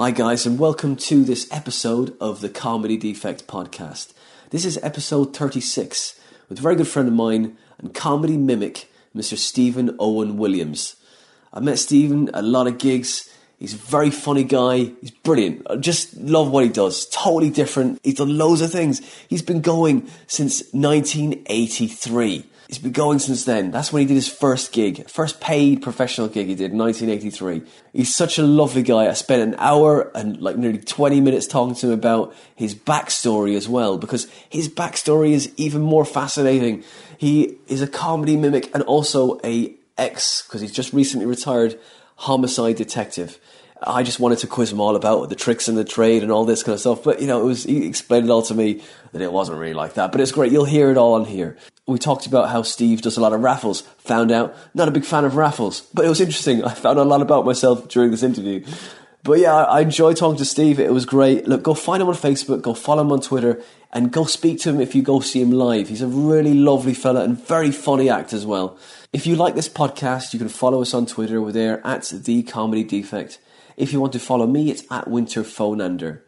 Hi, guys, and welcome to this episode of the Comedy Defect Podcast. This is episode 36 with a very good friend of mine and comedy mimic, Mr. Stephen Owen Williams. I met Stephen at a lot of gigs. He's a very funny guy. He's brilliant. I just love what he does. Totally different. He's done loads of things. He's been going since 1983. He's been going since then. That's when he did his first gig, first paid professional gig he did in 1983. He's such a lovely guy. I spent an hour and like nearly 20 minutes talking to him about his backstory as well, because his backstory is even more fascinating. He is a comedy mimic and also a ex, because he's just recently retired, homicide detective. I just wanted to quiz him all about the tricks in the trade and all this kind of stuff. But you know, it was he explained it all to me that it wasn't really like that. But it's great. You'll hear it all on here. We talked about how Steve does a lot of raffles. Found out not a big fan of raffles, but it was interesting. I found out a lot about myself during this interview. But yeah, I, enjoyed talking to Steve. It was great. Look, go find him on Facebook. Go follow him on Twitter. And go speak to him if you go see him live. He's a really lovely fella and very funny act as well. If you like this podcast, you can follow us on Twitter. We're there at the Comedy Defect. If you want to follow me, it's at Winter Phonander.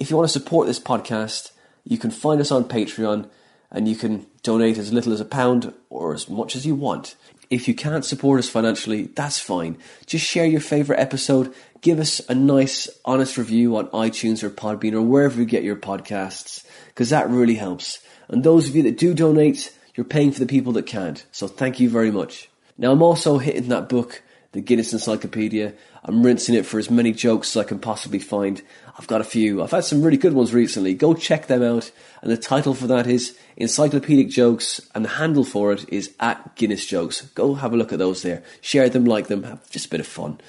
If you want to support this podcast, you can find us on Patreon and you can donate as little as a pound or as much as you want. If you can't support us financially, that's fine. Just share your favourite episode. Give us a nice, honest review on iTunes or Podbean or wherever you get your podcasts, because that really helps. And those of you that do donate, you're paying for the people that can't. So thank you very much. Now, I'm also hitting that book, the Guinness Encyclopedia. I'm rinsing it for as many jokes as I can possibly find. I've got a few. I've had some really good ones recently. Go check them out. And the title for that is Encyclopedic Jokes, and the handle for it is at Guinness Jokes. Go have a look at those there. Share them, like them, have just a bit of fun.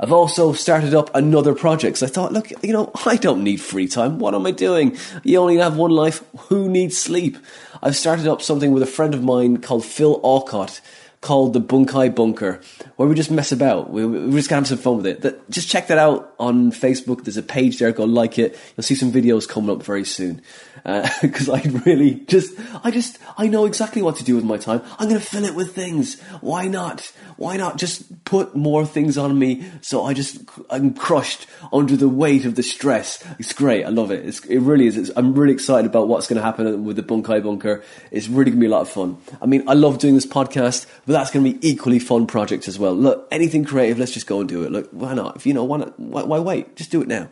I've also started up another project. So I thought, look, you know, I don't need free time. What am I doing? You only have one life. Who needs sleep? I've started up something with a friend of mine called Phil Alcott called the Bunkai Bunker, where we just mess about. We, we just gonna have some fun with it. That, just check that out on Facebook. There's a page there. Go like it. You'll see some videos coming up very soon. Uh, because I really just, I just, I know exactly what to do with my time. I'm going to fill it with things. Why not? Why not just put more things on me so I just, I'm crushed under the weight of the stress. It's great. I love it. It's, it really is. It's, I'm really excited about what's going to happen with the Bunkai Bunker. It's really going to be a lot of fun. I mean, I love doing this podcast, but that's going to be equally fun project as well. Look, anything creative, let's just go and do it. Look, why not? If you know, why not? Why, why wait? Just do it now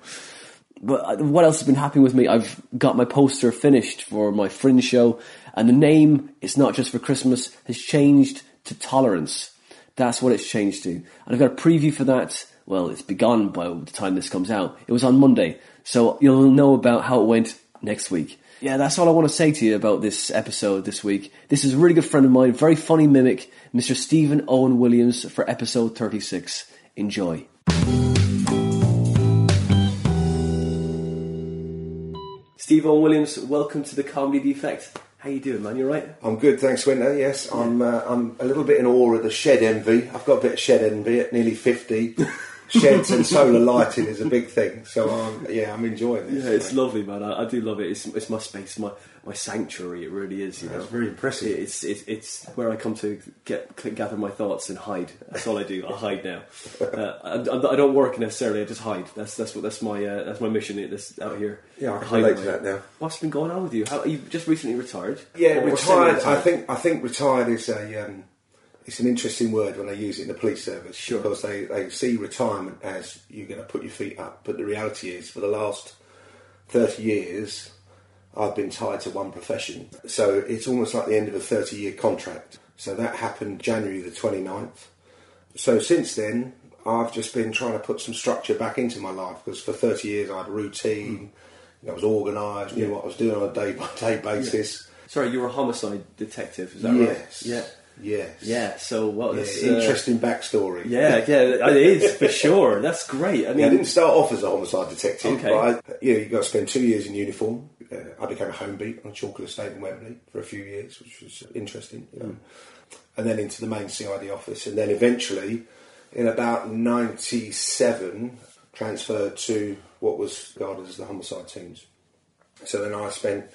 but uh, what else has been happening with me? I've got my poster finished for my Fringe show, and the name, it's not just for Christmas, has changed to Tolerance. That's what it's changed to. And I've got a preview for that. Well, it's begun by the time this comes out. It was on Monday, so you'll know about how it went next week. Yeah, that's all I want to say to you about this episode this week. This is a really good friend of mine, very funny mimic, Mr. Stephen Owen Williams for episode 36. Enjoy. Steve Owen Williams, welcome to the Comedy Defect. How you doing, man? You right? I'm good, thanks, Winter. Yes, I'm. Uh, I'm a little bit in awe of the shed envy. I've got a bit of shed envy at nearly fifty. Sheds and solar lighting is a big thing, so um, yeah, I'm enjoying this. Yeah, it's lovely, man. I, I, do love it. It's, it's my space, my my sanctuary. It really is. You know, it's very impressive. It's, it's it's where I come to get gather my thoughts and hide. That's all I do. I hide now. Uh, I, I, don't work necessarily. I just hide. That's that's what that's my uh, that's my mission. This out here. Yeah, I can relate to that now. What's been going on with you? How you just recently retired? Yeah, retired. I think I think retired is a. Um, it's an interesting word when they use it in the police service sure. because they, they see retirement as you're going to put your feet up. But the reality is, for the last 30 years, I've been tied to one profession. So it's almost like the end of a 30 year contract. So that happened January the 29th. So since then, I've just been trying to put some structure back into my life because for 30 years I had a routine, mm. I was organised, knew yeah. what I was doing on a day by day basis. Yeah. Sorry, you were a homicide detective, is that yes. right? Yeah. Yes. Yeah. So what? Yeah, uh, interesting backstory. Yeah, yeah, it is for sure. That's great. I mean, yeah, I didn't start off as a homicide detective. Okay. But I, you know, you got to spend two years in uniform. Uh, I became a home beat on Chalkhill Estate in Wembley for a few years, which was interesting. You know, mm. and then into the main CID office, and then eventually, in about '97, transferred to what was regarded as the homicide teams. So then I spent,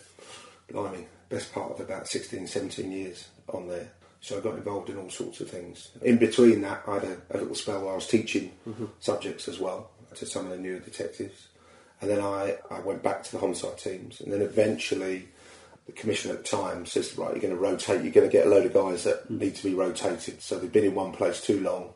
blimey, best part of about 16, 17 years on there. So I got involved in all sorts of things. In between that, I had a, a little spell where I was teaching mm-hmm. subjects as well. to some of the newer detectives. And then I, I went back to the homicide teams, and then eventually the commissioner at the time says, right, you're going to rotate, you're going to get a load of guys that mm. need to be rotated. So they've been in one place too long,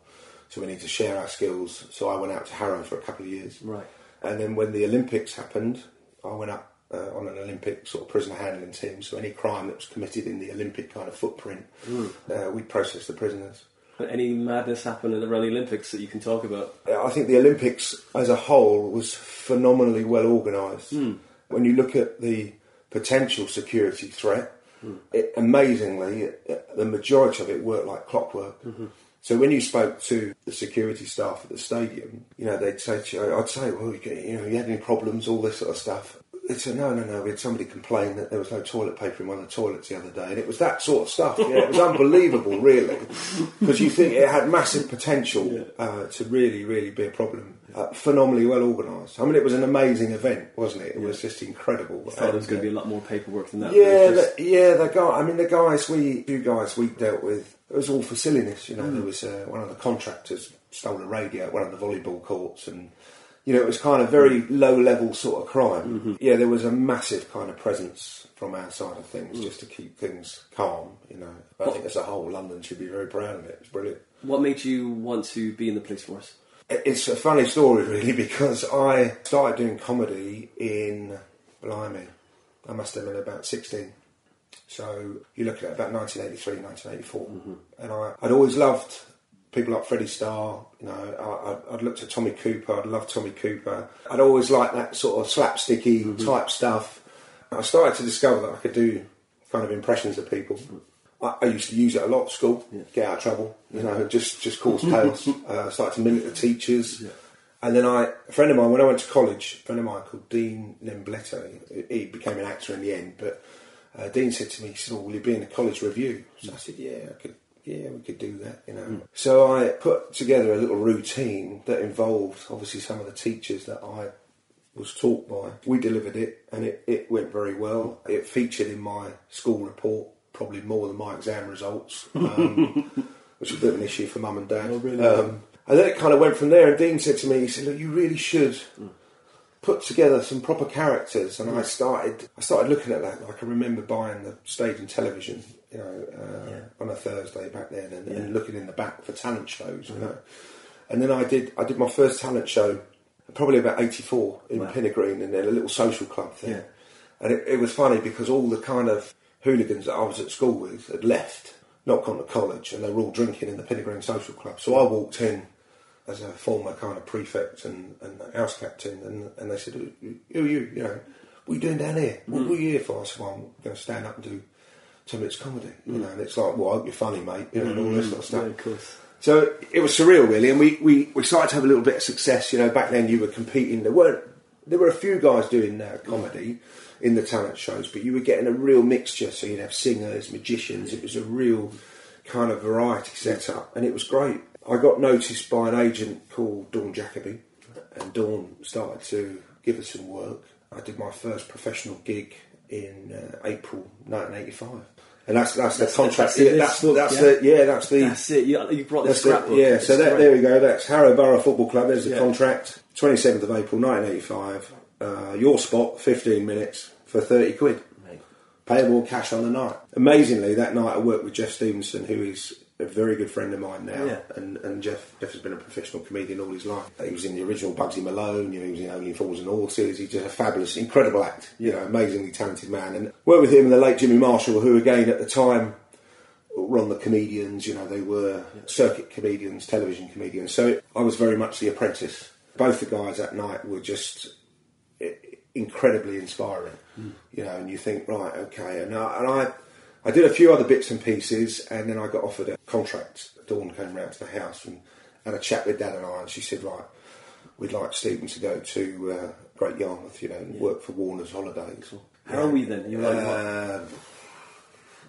so we need to share our skills. So I went out to Harrow for a couple of years. Right. And then when the Olympics happened, I went up uh, on an Olympic sort of prisoner handling team. So any crime that was committed in the Olympic kind of footprint, mm. uh, we process the prisoners. Any madness happen around the Olympics that you can talk about? I think the Olympics as a whole was phenomenally well organised. Mm. When you look at the potential security threat. Mm. It, amazingly, it, the majority of it worked like clockwork. Mm-hmm. So when you spoke to the security staff at the stadium, you know, they'd say to you, I'd say, well, you know, you had any problems, all this sort of stuff. They said, no, no, no, we had somebody complain that there was no toilet paper in one of the toilets the other day. And it was that sort of stuff. Yeah, it was unbelievable, really. Because you think it had massive potential yeah. uh, to really, really be a problem uh, phenomenally well organised. I mean, it was an amazing event, wasn't it? It yeah. was just incredible. I thought there was going to be a lot more paperwork than that. Yeah, just... the, yeah. The guy. I mean, the guys we, few guys we dealt with, it was all for silliness. You know, mm. there was uh, one of the contractors stole a radio at one of the volleyball courts, and you know, it was kind of very low level sort of crime. Mm-hmm. Yeah, there was a massive kind of presence from our side of things mm. just to keep things calm. You know, I what? think as a whole, London should be very proud of it. It's brilliant. What made you want to be in the police force? It's a funny story, really, because I started doing comedy in Blimey. I must have been about 16. So you're looking at about 1983, 1984. Mm-hmm. And I, would always loved people like Freddie Starr. You know, I, would looked at Tommy Cooper. I'd loved Tommy Cooper. I'd always liked that sort of slapsticky mm-hmm. type stuff. I started to discover that I could do kind of impressions of people. I, I, used to use it a lot at school, yeah. get out of trouble, you know, just just cause chaos. uh, started to mimic the teachers. Yeah. And then I, a friend of mine, when I went to college, a friend of mine called Dean Nembletto, he became an actor in the end, but uh, Dean said to me, he said, oh, will you be in the college revue? So I said, yeah, I could, yeah, we could do that, you know. Mm. So I put together a little routine that involved, obviously, some of the teachers that I was taught by. We delivered it, and it, it went very well. It featured in my school report probably more than my exam results, um, which was a bit of an issue for mum and dad. Oh, really? um, and then it kind of went from there. And Dean said to me, he said, "Look, you really should." Put together some proper characters, and I started. I started looking at that. I can remember buying the stage and television, you know, uh, yeah. on a Thursday back then, and, yeah. and, looking in the back for talent shows, mm-hmm. know. And then I did. I did my first talent show, probably about '84 in wow. Pinner Green, and then a little social club thing. Yeah. And it, it was funny because all the kind of hooligans that I was at school with had left, not gone to college, and they were all drinking in the Pinner Green Social Club. So I walked in as a former kind of prefect and, and house captain, and, and they said, "Who are you? You know, what are you doing down here? What, what are you here for?" I said, "Well, I'm going to stand up and do two minutes comedy." You know, and it's like, "Well, I hope you're funny, mate," you know, and all this sort of stuff. Yeah, of course. So it was surreal, really, and we, we, we started to have a little bit of success. You know, back then you were competing. There weren't there were a few guys doing uh, comedy in the talent shows, but you were getting a real mixture. So you'd have singers, magicians. It was a real kind of variety setup, and it was great. I got noticed by an agent called Dawn Jacoby, and Dawn started to give us some work. I did my first professional gig in uh, April 1985. And that's that's, the contract. That's, that's, that's yeah. the yeah. That's the that's it. You, you brought the scrapbook. Yeah. so that, there we go. That's Harrow Borough Football Club. There's the yeah. contract. Twenty seventh of April, nineteen eighty five. Uh, your spot, 15 minutes for 30 quid. Mate. Payable cash on the night. Amazingly, that night I worked with Jeff Stevenson, who is a very good friend of mine now. Yeah. And, and Jeff, Jeff has been a professional comedian all his life. He was in the original Bugsy Malone, you know, he was in Only Fools and Horses. He's just a fabulous, incredible act, you know, amazingly talented man. And worked with him and the late Jimmy Marshall, who again at the time were on the comedians, you know, they were circuit comedians, television comedians. So it, I was very much the apprentice. Both the guys that night were just incredibly inspiring. Mm. You know, and you think, right, okay, and I, and I, I did a few other bits and pieces, and then I got offered a contract. Dawn came round to the house and had a chat with Dad and I, and she said, right, we'd like Stephen to go to uh, Great Yarmouth, you know, and yeah. work for Warner's Holidays. How yeah. old were you then? You were like uh,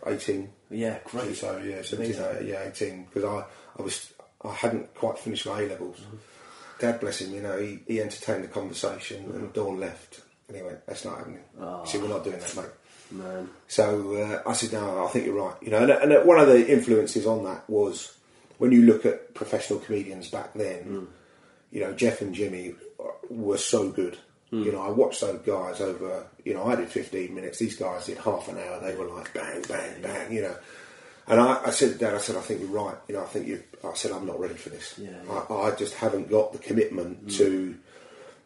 18. Yeah, great. So, yeah, 17, uh, yeah, 18, because I, I was, I hadn't quite finished my A levels. Mm-hmm. Dad, bless him, you know, he, he entertained the conversation, mm-hmm. and Dawn left and he went, that's not happening. Oh. He said, we're not doing that, mate. Man. So uh, I said, no, I think you're right. You know, and, and, one of the influences on that was when you look at professional comedians back then, mm. you know, Jeff and Jimmy were so good. Mm. You know, I watched those guys over. You know, I did 15 minutes. These guys did half an hour. They were like bang, bang, bang. You know, and I, I said Dad, I said, I think you're right. You know, I think you. I said, I'm not ready for this. Yeah, yeah. I, I, just haven't got the commitment mm. to.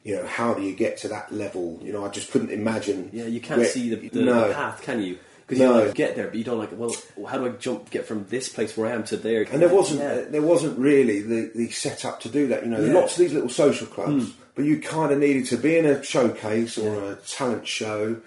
You know, how do you get to that level? You know, I just couldn't imagine. Yeah, you can't where, see the, the, no. the path, can you? because no. you like, get there, but you don't like. Well, how do I jump get from this place where I am to there? And there wasn't yeah. there wasn't really the, the setup to do that. You know, yeah. lots of these little social clubs, mm. but you kind of needed to be in a showcase or yeah. a talent show,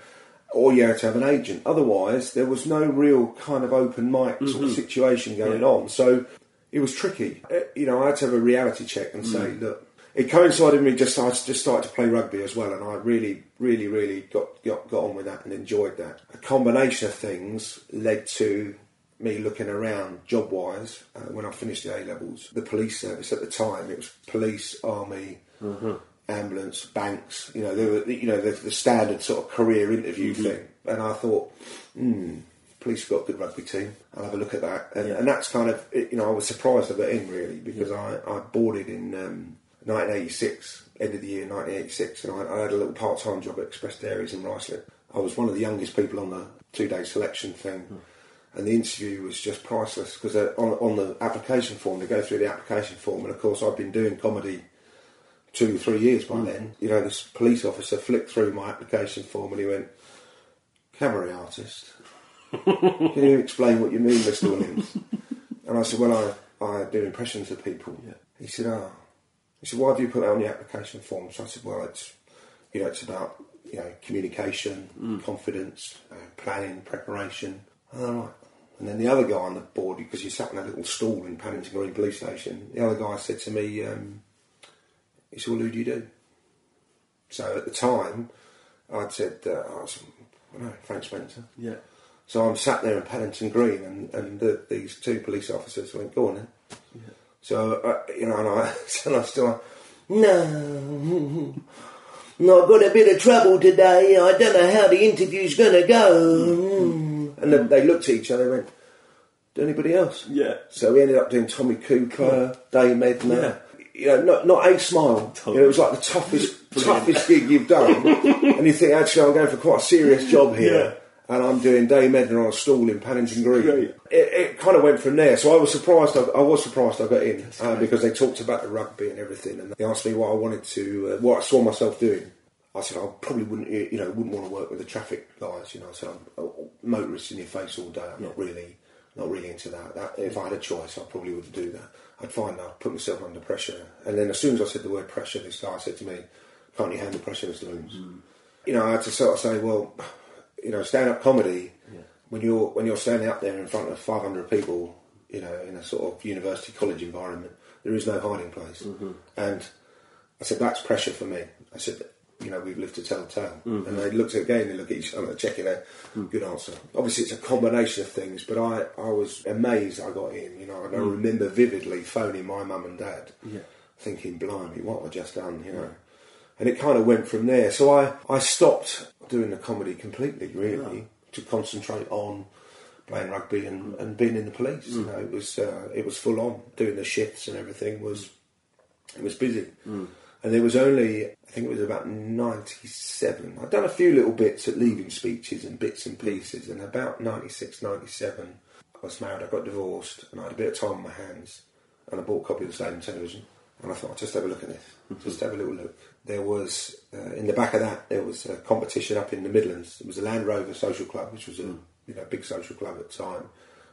or you had to have an agent. Otherwise, there was no real kind of open mic mm-hmm. sort of mm-hmm. situation going on. So it was tricky. Uh, you know, I had to have a reality check and mm. say, look it coincided with me just I just started to play rugby as well, and I really, really, really got, got got on with that and enjoyed that. A combination of things led to me looking around job wise uh, when I finished the A levels. The police service at the time it was police, army, mm-hmm. ambulance, banks. You know, they were you know the, the standard sort of career interview mm-hmm. thing, and I thought, hmm. Police have got a good rugby team. I'll have a look at that, and, yeah. and that's kind of you know I was surprised I got in really because yeah. I, I boarded in um, 1986, end of the year 1986, and I, I had a little part time job at Express Dairies in Ruislip. I was one of the youngest people on the two day selection thing. Mm. And the interview was just priceless because uh, on, on the application form, they go through the application form, and of course, I've been doing comedy two, three years by mm. then. You know, this police officer flicked through my application form and he went, Cabaret artist. Can you explain what you mean, Mr. Williams? and I said, Well, I, I do impressions of people. Yeah. He said, Oh, he said, "Why have you put that on the application form?" So I said, "Well, it's you know, it's about you know communication, mm. confidence, uh, planning, preparation." All right. And then the other guy on the board, because he sat in a little stall in Paddington Green Police Station, the other guy said to me, um, he said, well, who do you do? So at the time, I'd said, uh, I was, know, Frank Spencer. Yeah. So I'm sat there in Paddington Green, and, and the, these two police officers went, go on then. Yeah. So, uh, you know, and I, so I still, no, no, I've got a bit of trouble today. I don't know how the interview's going to go. And then they looked at each other and went, do anybody else? Yeah. So we ended up doing Tommy Cooper, Dave Medner. Yeah. You know, not, not a smile. You know, it was like the toughest, toughest gig you've done. and you think, actually, I'm going for quite a serious job here. Yeah and I'm doing day Medner on a stall in Paddington Green. It, it, kind of went from there. So I was surprised. I, I was surprised I got in uh, because they talked about the rugby and everything, and they asked me what I wanted to, uh, what I saw myself doing. I said I probably wouldn't, you know, wouldn't want to work with the traffic lights. You know, so I'm uh, motorists in your face all day. I'm yeah. not really, not really into that. that. If I had a choice, I probably would do that. I'd find I'd put myself under pressure, and then as soon as I said the word pressure, this guy said to me, "Can't you handle pressure, Mr. Williams?" Mm. You know, I had to sort of say, well you know, stand up comedy yeah. when you're when you're standing up there in front of 500 people, you know, in a sort of university college environment, there is no hiding place. Mm-hmm. And I said that's pressure for me. I said, you know, we've lived to tell the tale. Mm-hmm. And they looked at again, they look at each other, checking it out. Mm. Good answer. Obviously, it's a combination of things, but I, I was amazed I got in. You know, and I mm. remember vividly phoning my mum and dad, yeah. thinking, "Blimey, what have I just done?" You know. And it kind of went from there. So I, I stopped doing the comedy completely, really, yeah. to concentrate on playing rugby and, and being in the police. Mm. You know, it was uh, it was full on. Doing the shifts and everything was it was busy. Mm. And there was only I think it was about ninety seven. I'd done a few little bits at leaving speeches and bits and pieces, and about 96, 97, I was married. I got divorced, and I had a bit of time on my hands, and I bought a copy of the Stage and Television, and I thought I'll just have a look at this, mm-hmm. just have a little look there was uh, in the back of that there was a competition up in the Midlands. It was a Land Rover Social Club, which was a mm. you know big social club at the time,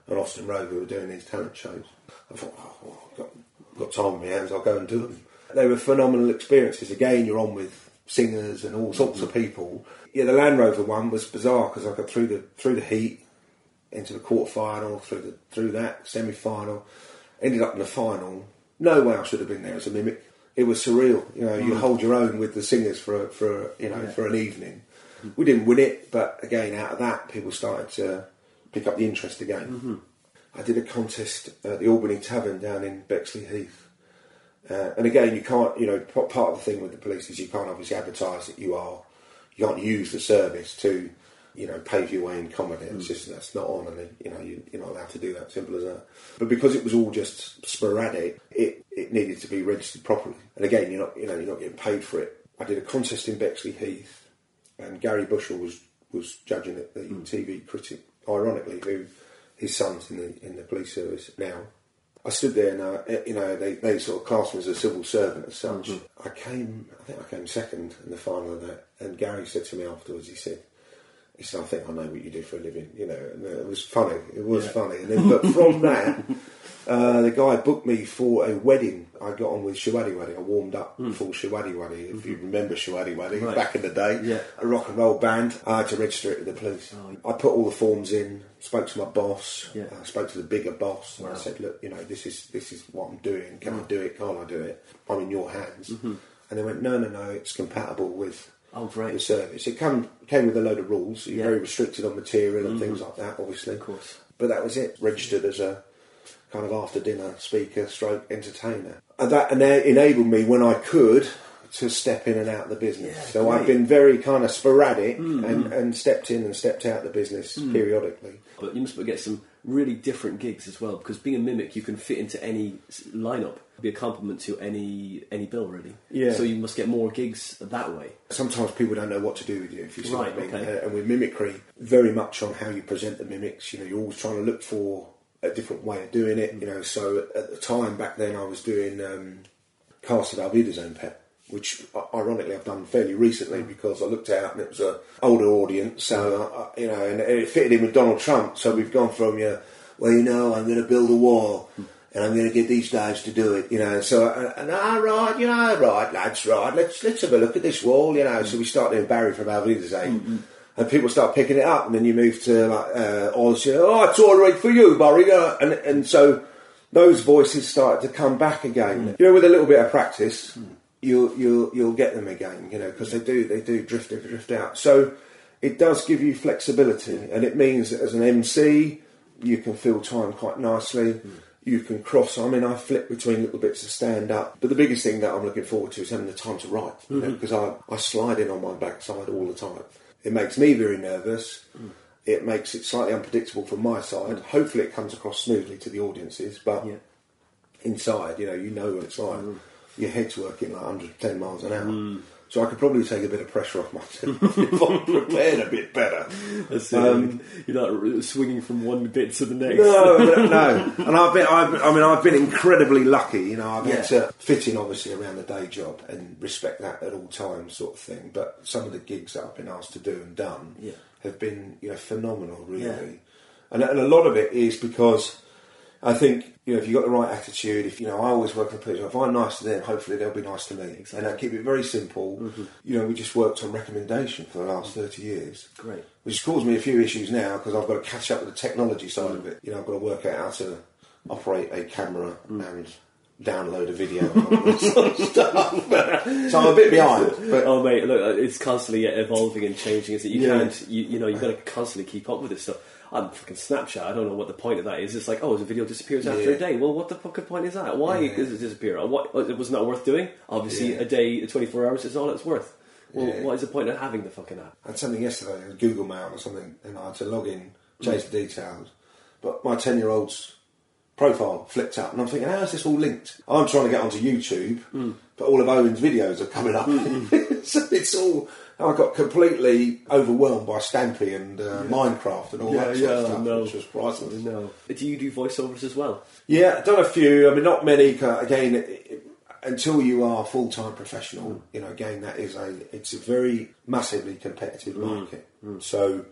and Austin Rover were doing these talent shows. I thought, oh, I've got, I've got time on my hands, I'll go and do them. They were phenomenal experiences. Again, you're on with singers and all sorts mm. of people. Yeah, the Land Rover one was bizarre because I got through the through the heat into the quarter final, through the through that semi final, ended up in the final. No way I should have been there as a mimic it was surreal. You know, mm. you hold your own with the singers for for you know yeah. for an evening. We didn't win it, but again, out of that, people started to pick up the interest again. Mm-hmm. I did a contest at the Albany Tavern down in Bexley Heath, uh, and again, you can't. You know, part of the thing with the police is you can't obviously advertise that you are. You can't use the service to you know, pave your way in comedy. It's mm. just that's not on, and you know, you, are not allowed to do that. Simple as that. But because it was all just sporadic, it, it needed to be registered properly. And again, you're not, you know, you're not getting paid for it. I did a contest in Bexley Heath, and Gary Bushell was was judging it, the mm. TV critic, ironically, who his son's in the in the police service now. I stood there and uh, you know they, they sort of classed me as a civil servant as such. Mm-hmm. I came, I think I came second in the final of that, and Gary said to me afterwards, he said, "He said I think I know what you do for a living," you know, and it was funny. It was yeah. funny, and then but from that. Uh, the guy booked me for a wedding. I got on with Showaddywaddy. I warmed up mm. for Showaddywaddy. If mm-hmm. you remember Showaddywaddy right. back in the day, yeah. a rock and roll band. I had to register it with the police. Oh. I put all the forms in. Spoke to my boss. Yeah. I spoke to the bigger boss, wow. and I said, "Look, you know, this is this is what I'm doing. Can mm. I do it? Can't I do it? I'm in your hands." Mm-hmm. And they went, "No, no, no. It's compatible with." Oh, great. The service. It came came with a load of rules. You're yeah. very restricted on material and mm-hmm. things like that, obviously. Of course. But that was it. Registered as a kind of after dinner speaker stroke entertainer. And that enabled me when I could to step in and out of the business. Yeah, so great. I've been very kind of sporadic mm-hmm. and, and stepped in and stepped out of the business mm. periodically. But you must get some really different gigs as well because being a mimic you can fit into any lineup be a compliment to any any bill really yeah so you must get more gigs that way sometimes people don't know what to do with you if you see right, what I mean okay. uh, and with mimicry very much on how you present the mimics you know you're always trying to look for a different way of doing it. You know, so at the time back then, I was doing um, Castle Auf Wiedersehen, Pet, which ironically I've done fairly recently because I looked out and it was a older audience, so uh, you know, and it fitted in with Donald Trump. So we've gone from you, know, well, you know, I'm going to build a wall. And I'm going to get these guys to do it, you know. So, uh, and all right, you know, right, lads, right. Let's let's have a look at this wall, you know. So we start doing Barry from Auf Wiedersehen. Mm-hmm and people start picking it up, and then you move to like uh, Oz, you know, oh, it's all right for you, Barry, uh, and and so those voices start to come back again. Mm. You know, with a little bit of practice, mm. you'll you'll you'll get them again. You know, because they do they do drift drift out. So it does give you flexibility, and it means that as an MC, you can fill time quite nicely. Mm. You can cross. I mean, I flip between little bits of stand up, but the biggest thing that I'm looking forward to is having the time to write mm-hmm. because I, I slide in on my backside all the time. It makes me very nervous. Mm. It makes it slightly unpredictable from my side. Mm. Hopefully, it comes across smoothly to the audiences, but yeah. inside, you know, you know what it's like. Mm. Your head's working like 110 miles an hour. So I could probably take a bit of pressure off myself if I'm prepared a bit better. Um, You're not swinging from one bit to the next. No, no. And I've been, I've, I mean, I've been incredibly lucky. You know, I've yeah. had to fit in obviously around the day job and respect that at all times, sort of thing. But some of the gigs that I've been asked to do and done yeah. have been, you know, phenomenal, really. Yeah. And, and a lot of it is because I think you know if you've got the right attitude, if you know I always work with people. If I'm nice to them, hopefully they'll be nice to me. Exactly. And I keep it very simple. Mm-hmm. You know, we just worked on recommendation for the last thirty years. Great. Which has caused me a few issues now because I've got to catch up with the technology side mm. of it. You know, I've got to work out how to operate a camera mm. and download a video stuff. so I'm a bit behind. But oh mate, look, it's constantly evolving and changing. Is it? You yeah. can't, you, you know, you've got to constantly keep up with this stuff. I'm fucking Snapchat. I don't know what the point of that is. It's like, oh, the video disappears after yeah. a day. Well, what the fucking point is that? Why yeah. does it disappear? What it was not worth doing? Obviously, yeah. a day, 24 hours is all it's worth. Well, what is the point of having the fucking app? I had something yesterday, Google Mail or something, and I had to log in, change mm. the details. But my 10 year old's profile flipped up, and I'm thinking, how is this all linked? I'm trying to get onto YouTube, mm. but all of Owen's videos are coming up. Mm. so it's all I got completely overwhelmed by Stampy and uh, yeah. Minecraft and all yeah, that sort of stuff, no. which was priceless. No. Do you do voiceovers as well? Yeah, done a few. I mean, not many. Again, it, it, until you are full time professional, mm. you know, again, that is a it's a very massively competitive mm. market. Mm. So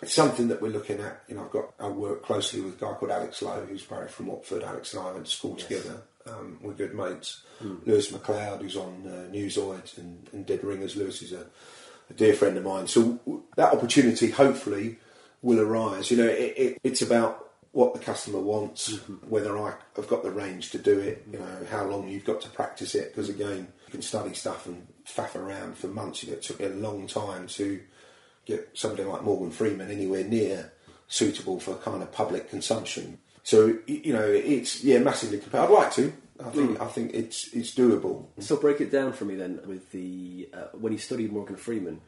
it's something that we're looking at. You know, I've got I work closely with a guy called Alex Lowe, who's Barry from Watford. Alex and I went to school yes. together. Um, we're good mates. Mm. Lewis McLeod, who's on uh, Newzoids and, and Dead Ringers. Lewis is a a dear friend of mine. So that opportunity hopefully will arise. You know, it, it, it's about what the customer wants, mm-hmm. whether I, have got the range to do it, you know, how long you've got to practice it. Because again, you can study stuff and faff around for months. You know, it took me a long time to get somebody like Morgan Freeman anywhere near suitable for kind of public consumption. So you know, it's yeah, massively compared. I'd like to. I think. I think it's it's doable. So break it down for me then with the uh, when you studied Morgan Freeman.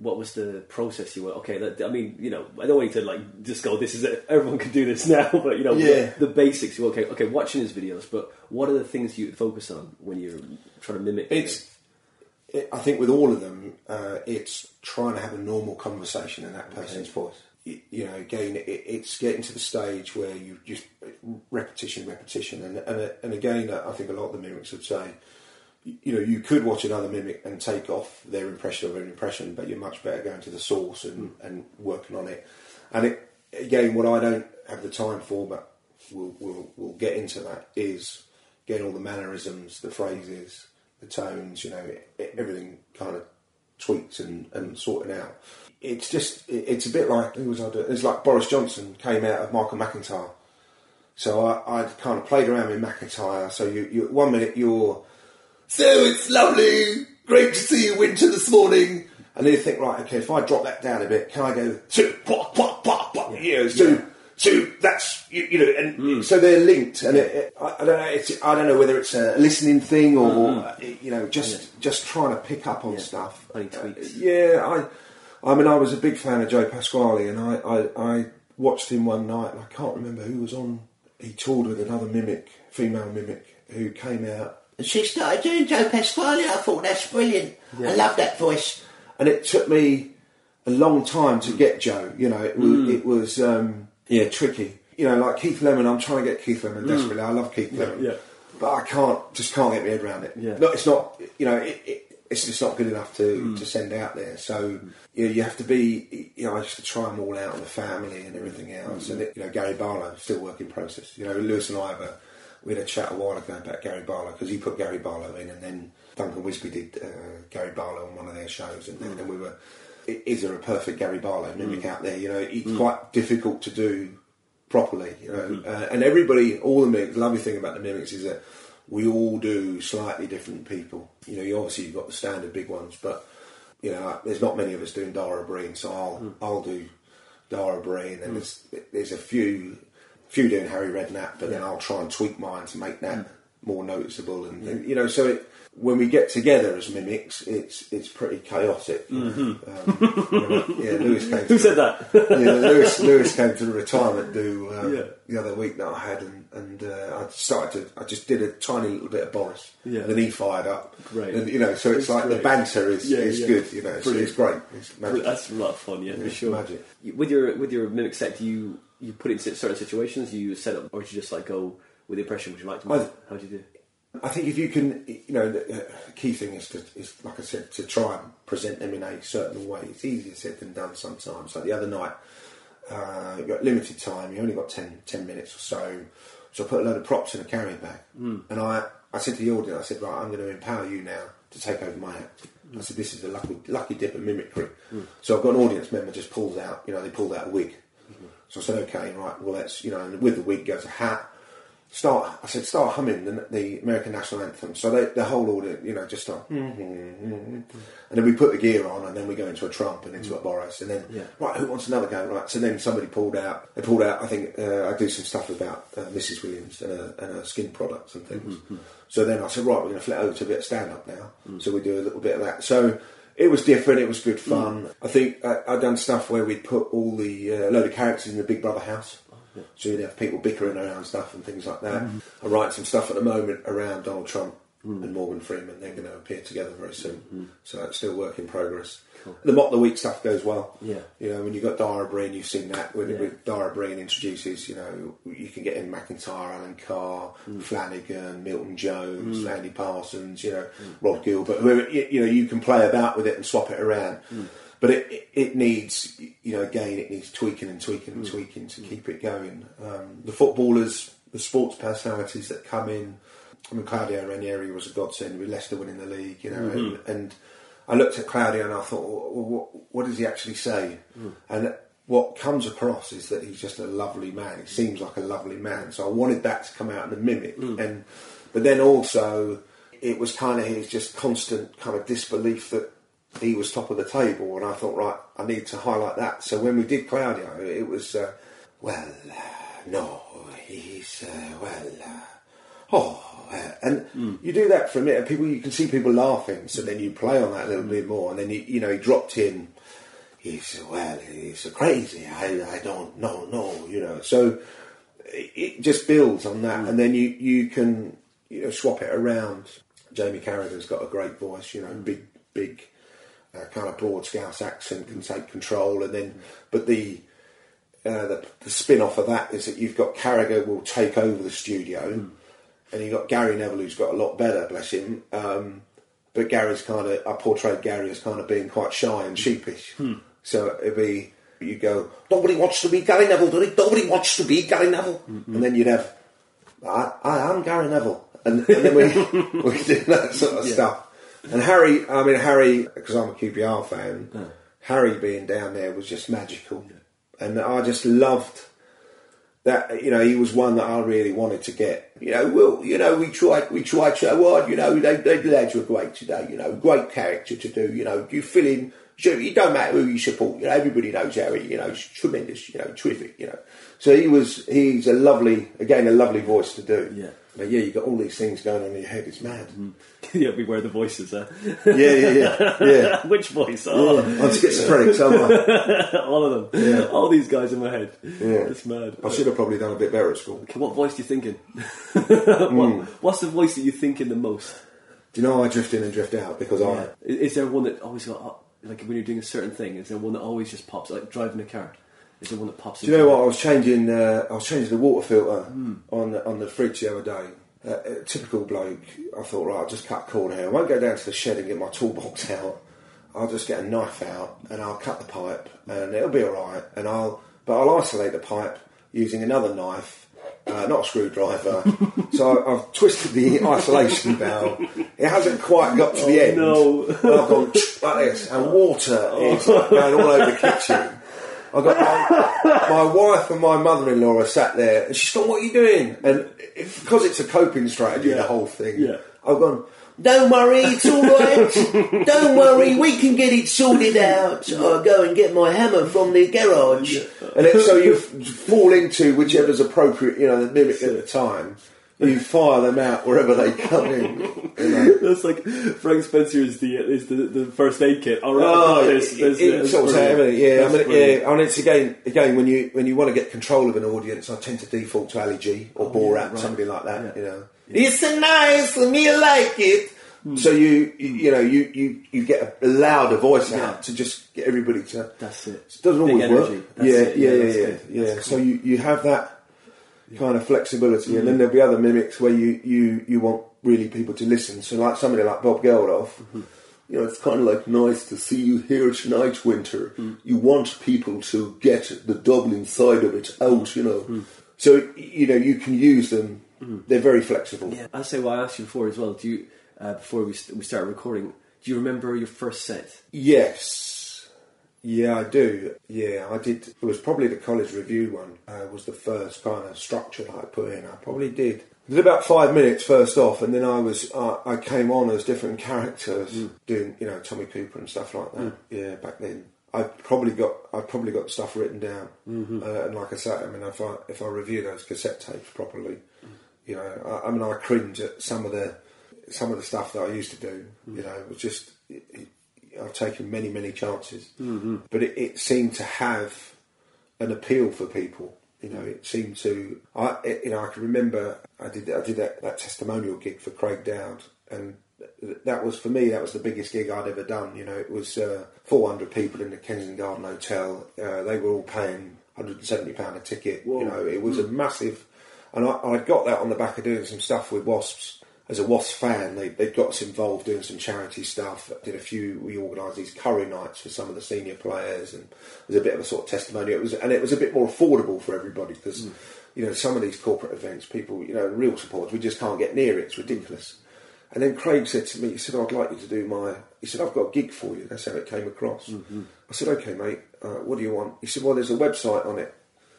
what was the process you were okay that, i mean you know i don't want you to like just go this is it everyone can do this now but you know Yeah. the, basics you okay okay watching his videos but what are the things you focus on when you're trying to mimic It's, it, I think with all of them, uh, it's trying to have a normal conversation in that person's voice. You, know, again, it, it's getting to the stage where you just repetition, repetition, and and, and again, uh, I think a lot of the mimics would say, you know, you could watch another mimic and take off their impression of an impression, but you're much better going to the source and, hmm. and working on it. And it, again, what I don't have the time for, but we'll, we'll, we'll get into that, is getting all the mannerisms, the phrases, the tones, you know, it, it- everything kind of tweaked and, and sorted out. It's just, it's a bit like, who was I doing? It's like Boris Johnson came out of Michael McIntyre. So I, I kind of played around with McIntyre. So you, you one minute you're, so it's lovely, great to see you, Winter, this morning. And then you think, right, okay, if I drop that down a bit, can I go, so, pop, pop, pop, pop, you know, so that's, you, you know, and so they're linked. And it, it, I, I don't know, it's, I don't know whether it's a listening thing or, uh, you know, just, just trying to pick up on stuff. Uh, yeah, I, I mean, I was a big fan of Joe Pasquale, and I, I, I watched him one night, and I can't remember who was on. He toured with another mimic, female mimic, who came out, And she started doing Joe Pasquale. I thought that's brilliant. I love that voice. and it took me a long time to get Joe. You know, it was, it was um, yeah tricky. You know, like Keith Lemon, I'm trying to get Keith Lemon desperately. I love Keith Lemon, yeah. but I can't just can't get my head around it. Yeah. No, it's not. You know, it, it, it's just not good enough to, hmm. to send out there. So you know, you have to be. You know, I used to try them all out on the family and everything else. Hmm. And it, you know, Gary Barlow still work in process. You know, Lewis and I have a, we had a chat a while ago about Gary Barlow because he put Gary Barlow in, and then Duncan Wisbey did uh, Gary Barlow on one of their shows, and, hmm. and we were. Is there a perfect Gary Barlow mimic out there? You know, it's quite difficult to do properly. You know, uh, and everybody, all the mimics. The lovely thing about the mimics is that we all do slightly different people. You know, you obviously you've got the standard big ones, but you know, there's not many of us doing Dara O'Briain, so I'll hmm. I'll do Dara O'Briain, and hmm. there's there's a few few doing Harry Redknapp, but then I'll try and tweak mine to make that hmm. more noticeable, and, and, you know, so it, when we get together as mimics, it's it's pretty chaotic. Um, you know, yeah, Lewis came. who to- said that yeah, Lewis, Lewis came to the retirement do um, Yeah. the other week that I had, and, and uh, I started to. I just did a tiny little bit of Boris, Yeah. and then he fired up. Great. and you know, so it's, It's like the banter is, Yeah, is good. You know, it's, it's great. It's magic. that's a lot of fun yeah, for sure magic. with your with your mimic set do you you put it in certain situations you set up or do you just like go with the impression which you like to make? How do you do I think if you can, you know, the uh, key thing is to, is like I said, to try and present them in a certain way. It's easier said than done sometimes. Like the other night, uh, you got limited time. You only got 10, 10 minutes or so. So I put a load of props in a carry bag, and I, I said to the audience, I said, right, I'm going to empower you now to take over my act. I said, this is the lucky, lucky dip of mimicry. So I've got an audience member just pulls out, you know, they pulled out a wig. So I said, okay, right, well, let's, you know, and with the wig goes a hat. Start, I said, start humming the, the American national anthem. So they, the whole audience, you know, just start, and then we put the gear on, and then we go into a trump and into a Boris, and then Yeah. right, who wants another go? Right, so then somebody pulled out. They pulled out. I think uh, I do some stuff about uh, Mrs. Williams and her, and her skin products and things. So then I said, right, we're going to flip over to a bit of stand up now. So we do a little bit of that. So it was different. It was good fun. I think uh, I've done stuff where we'd put all the uh, load of characters in the Big Brother house. So you'd have people bickering around stuff and things like that. Mm-hmm. I write some stuff at the moment around Donald Trump mm. and Morgan Freeman. They're going to appear together very soon. Mm-hmm. So it's still work in progress. The Mock the Week stuff goes well. Yeah. You know, when you've got Dara O'Briain, you've seen that. When Yeah. with Dara O'Briain introduces, you know, you can get in McIntyre, Alan Carr, mm. Flanagan, Milton Jones, mm. Andy Parsons, you know, Rhod Gilbert, whoever, you, you know, you can play about with it and swap it around. But it, it, needs, you know, again, it needs tweaking and tweaking and mm. tweaking to mm. keep it going. Um, the footballers, the sports personalities that come in, I mean, Claudio Ranieri was a godsend with Leicester winning the league, you know, mm-hmm. and, and I looked at Claudio and I thought, well, what, what does he actually say? Mm. And what comes across is that he's just a lovely man. He seems like a lovely man. So I wanted that to come out in the mimic, and but then also it was kind of his just constant kind of disbelief that he was top of the table, and I thought, right, I need to highlight that. So when we did Claudio, it was uh, well, uh, no, he's uh, well. Uh, oh, uh, and you do that for a minute. and People, you can see people laughing, so then you play on that a little bit more, and then you, you know, he dropped in. He said, "Well, he's crazy. I, I don't know, no, you know." So it, it just builds on that, and then you you can you know swap it around. Jamie Carragher's got a great voice, you know, big big uh, kind of broad Scouse accent can take control, and then but the uh, the, the spin off of that is that you've got Carragher will take over the studio, and you've got Gary Neville who's got a lot better, bless him. Um, but Gary's kind of I portrayed Gary as kind of being quite shy and sheepish. So it'd be you go nobody wants to be Gary Neville, do they? Nobody wants to be Gary Neville, and then you'd have I, I am Gary Neville, and, and then we we do that sort of stuff. And Harry, I mean Harry, because I'm a QPR fan, Harry being down there was just magical, and I just loved that. You know, he was one that I really wanted to get. You know, well, you know, we tried, we tried so hard. You know, they, they the lads were great today. You know, great character to do. You know, you fill in. sure, It don't matter who you support. You know, everybody knows Harry. You know, he's tremendous. You know, terrific. You know, so he was. He's a lovely, again, a lovely voice to do. Yeah. But yeah, you got all these things going on in your head. It's mad. yeah, beware the voices. Huh? Yeah, yeah, yeah, yeah. Which voice? Oh, I'm schizophrenic, so am I. all of them. Yeah. All these guys in my head. Yeah. It's mad. I should have probably done a bit better at school. Okay, what voice are you thinking? What, what's the voice that you thinking the most? Do you know I drift in and drift out because I. I- Is there one that always got uh, like when you're doing a certain thing? Is there one that always just pops like driving a car? Is there one that pops? Do you know what? I was changing. Uh, I was changing the water filter on the, on the fridge the other day. Uh, a typical bloke. I thought, right, I'll just cut a corner here. I won't go down to the shed and get my toolbox out. I'll just get a knife out and I'll cut the pipe, and it'll be all right. And I'll, but I'll isolate the pipe using another knife. Uh, not a screwdriver, so I- I've twisted the isolation valve. It hasn't quite got to the end. no. And I've gone like this, and water is like going all over the kitchen. I got my, my wife and my mother-in-law are sat there, and she's gone, "What are you doing?" And it, because it's a coping strategy, the whole thing. Yeah. I've gone. Don't worry, it's all right. Don't worry, we can get it sorted out. I'll go and get my hammer from the garage. And it, so you f- fall into whichever's appropriate, you know, the mimic at the time. You fire them out wherever they come in. You know. That's like Frank Spencer is the is the, the first aid kit. All right, Oh, there's, there's, it, there's sort of say brilliant. everything. Yeah, I mean, brilliant. yeah. And it's again, again when you when you want to get control of an audience, I tend to default to Ali G or Borat, Oh, yeah, right. somebody like that. Yeah. You know. It's a nice, for me like it. Hmm. So you, you you know you, you, you get a louder voice Yeah. out to just get everybody to. That's it. It doesn't Big always energy. work. Yeah, it. yeah, Yeah, yeah, yeah, yeah. That's So you, you have that kind of flexibility, and then there'll be other mimics where you, you, you want really people to listen. So like somebody like Bob Geldof, Mm-hmm. you know, it's kind of like nice to see you here tonight, Winter. Mm. You want people to get the Dublin side of it out, you know. Mm. So you know you can use them. They're very flexible. Yeah, I say what I asked you before as well. Do you uh, before we st- we start recording? Do you remember your first set? Yes. Yeah, I do. Yeah, I did. It was probably the college revue one. Uh, was the first kind of structure that I put in. I probably did. It did about five minutes first off, and then I was uh, I came on as different characters, doing you know Tommy Cooper and stuff like that. Yeah, back then. I probably got I probably got stuff written down, uh, and like I said, I mean, if I if I review those cassette tapes properly, you know, I, I mean, I cringe at some of the some of the stuff that I used to do. You know, it was just it, it, I've taken many many chances, but it, it seemed to have an appeal for people. You know, it seemed to. I it, you know I can remember I did I did that, that testimonial gig for Craig Dowd, and that was for me that was the biggest gig I'd ever done. You know, it was uh, 400 people in the Kensington Garden Hotel. Uh, they were all paying 170 pound a ticket. You know, it was a massive. And I, I got that on the back of doing some stuff with Wasps. As a Wasps fan, they, they got us involved doing some charity stuff. Did a few. We organised these curry nights for some of the senior players, and it was a bit of a sort of testimony. It was, and it was a bit more affordable for everybody because, you know, some of these corporate events, people, you know, real supporters, we just can't get near it. It's ridiculous. And then Craig said to me, he said, I'd like you to do my. He said, I've got a gig for you. That's how it came across. I said, okay, mate. Uh, what do you want? He said, well, there's a website on it.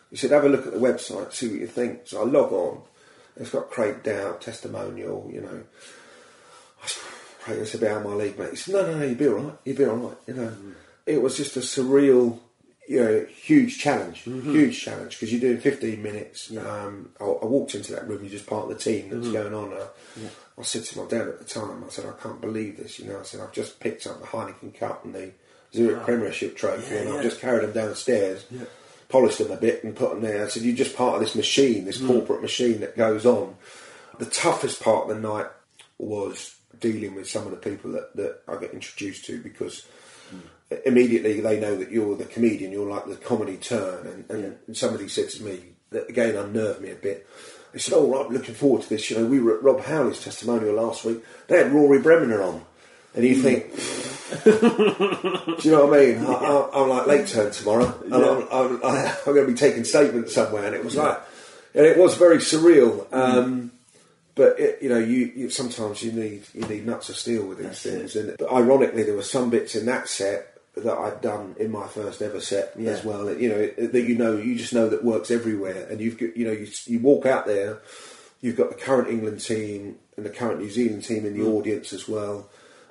He said, have a look at the website, see what you think. So I log on. It's got Craig Dowd testimonial, you know. I said, Craig, it's about my league, mate. He said, no, no, no, you'll be all right. You'll be all right, you know. It was just a surreal, you know, huge challenge, huge challenge because you're doing 15 minutes. Um, I, I walked into that room, you're just part of the team that's going on. Uh, I said to my dad at the time, I said, I can't believe this. You know, I said, I've just picked up the Heineken Cup and the Zurich Premiership trophy, and I've just carried them down polished them a bit, and put them there. I said, you're just part of this machine, this hmm. corporate machine that goes on. The toughest part of the night was dealing with some of the people that, that I get introduced to because hmm. immediately they know that you're the comedian, you're like the comedy turn. And, and, and somebody said to me, that again unnerved me a bit. They said, Oh, I'm looking forward to this. You know, we were at Rob Howley's testimonial last week. They had Rory Bremner on. And you hmm. think, do you know what I mean? I, I, I'm like late turn tomorrow, and I'm, I'm, I'm going to be taking statements somewhere. And it was like, and it was very surreal. Um, but it, you know, you, you sometimes you need you need nuts of steel with these things. And but ironically, there were some bits in that set that I'd done in my first ever set as well. You know that you know you just know that works everywhere. And you've you know you, you walk out there, you've got the current England team and the current New Zealand team in the audience as well.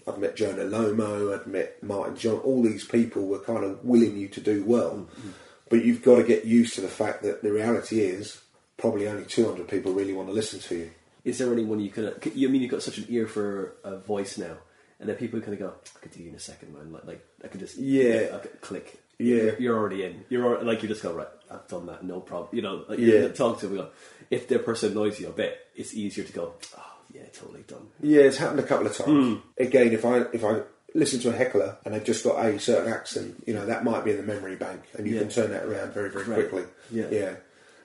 I'd met Jonah Lomu, I'd met Martin John. All these people were kind of willing you to do well, mm. but you've got to get used to the fact that the reality is probably only 200 people really want to listen to you. Is there anyone you can? You mean you've got such an ear for a voice now, and then people kind of go, "I could do you in a second, man." Like, like I could just Yeah. I could click. Yeah. you're, you're already in. You're al- like you just go right. I've done that, no problem. You know, like, Yeah. you talk to them. Go, if the person annoys you a bit, it's easier to go. Oh yeah, totally done. Yeah, it's happened a couple of times. Again, if I if I listen to a heckler and they've just got a certain accent, you know, that might be in the memory bank, and you Yeah. can turn that around very very quickly. Yeah. yeah.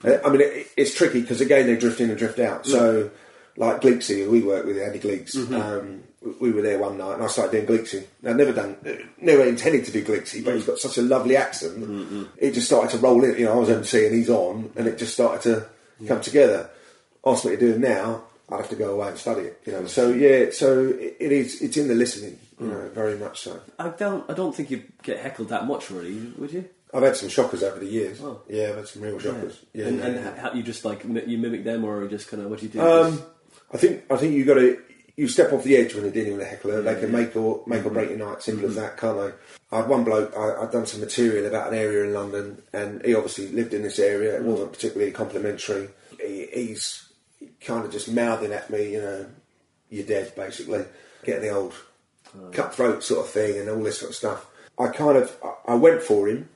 Uh, I mean, it, it's tricky because again they drift in and drift out. So, like Gleeksy, we work with Andy Gleeks. Um, we were there one night, and I started doing Gleeksy. I'd never done, never intended to do Gleeksy, but he's got such a lovely accent. It just started to roll in. You know, I was MC and he's on, and it just started to come together. Asked me to do it now. I'd have to go away and study it. You know, so yeah, so it, it is. It's in the listening. You know, mm. very much so. I don't. I don't think you would get heckled that much, really. Would you? I've had some shockers over the years. Oh. Yeah, I've had some real shockers. Yeah, and yeah, and yeah. how you just like mi- you mimic them, or just kind of what do you do? Um, I think I think you got to you step off the edge when you're dealing with a heckler. they can make or make or break your night. Simple as mm-hmm. that, can't they? I had one bloke. I, I'd done some material about an area in London, and he obviously lived in this area. It mm. wasn't particularly complimentary. He, he's kind of just mouthing at me, you know, you're dead, basically. Getting the old cutthroat sort of thing and all this sort of stuff. I kind of I, went for him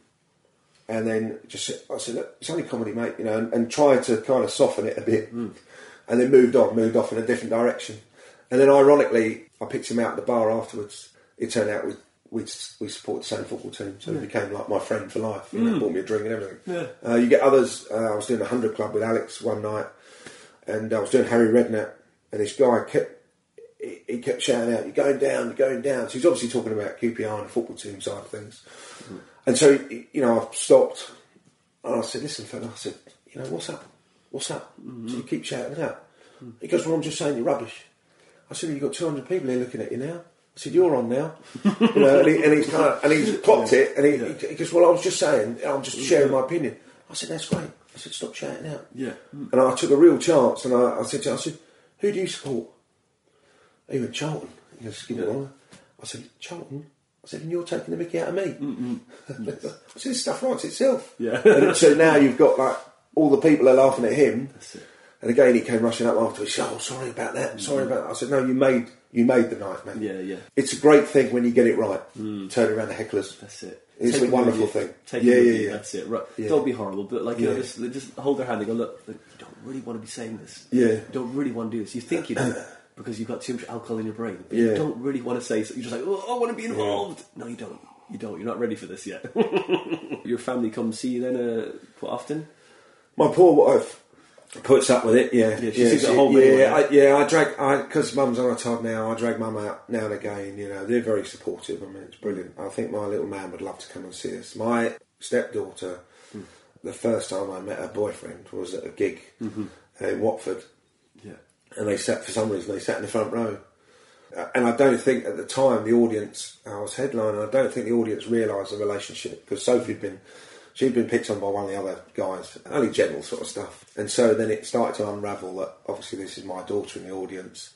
and then just I said, look, it's only comedy, mate, you know, and, and tried to kind of soften it a bit, and then moved on, moved off in a different direction, and then ironically, I picked him out at the bar afterwards. It turned out we we we support the same football team, so he became like my friend for life. You know, bought me a drink and everything. Yeah. Uh, you get others. Uh, I was doing a hundred club with Alex one night, and uh, I was doing Harry Redknapp, and this guy kept he, he kept shouting out, "You're going down, you're going down." So he's obviously talking about QPR and the football team side of things. And so you know, I stopped and I said, "Listen, fella," I said, "You know, what's up? What's up?" So you keep shouting it out. He goes, "Well, I'm just saying you're rubbish." I said, "You've got 200 people here looking at you now." I said, "You're on now," you know, and, he, and he's kind of and he's popped it, and he, he goes, "Well, I was just saying, I'm just sharing my opinion." I said, "That's great." I said, "Stop shouting out." Yeah. And I took a real chance, and I, I said to him, I said, "Who do you support?" He went, "Charlton." He goes, "Give me one." I said, "Charlton." I said, "And you're taking the Mickey out of me?" I said, "This stuff writes itself." Yeah. and so now you've got like all the people are laughing at him. That's it. And again, he came rushing up afterwards. He said, "Oh, sorry about that. Sorry about." That. I said, "No, you made you made the night, man. Yeah, yeah. It's a great thing when you get it right. Turn around the hecklers. That's it. It's Take a wonderful you. thing. Take Yeah, yeah, yeah. That's it. Right. Yeah. Don't be horrible, but like you know, just, just hold their hand and go, look, look, you don't really want to be saying this. Yeah. You don't really want to do this. You think you do because you've got too much alcohol in your brain. But Yeah. you don't really want to say. So you're just like, oh, I want to be involved. No, you don't. You don't. You're not ready for this yet. your family come see you then uh, quite often. My poor wife puts up with it. Yeah, Yeah, she sees it at home yeah. I, yeah. I drag I because mum's on a tub now. I drag mum out now and again. You know, they're very supportive. I mean, it's brilliant. I think my little man would love to come and see us. My stepdaughter, hmm. the first time I met her boyfriend was at a gig mm-hmm. in Watford, Yeah. and they sat for some reason they sat in the front row. And I don't think at the time the audience, I was headlining, I don't think the audience realised the relationship because Sophie'd been, she'd been picked on by one of the other guys, only general sort of stuff. And so then it started to unravel that obviously this is my daughter in the audience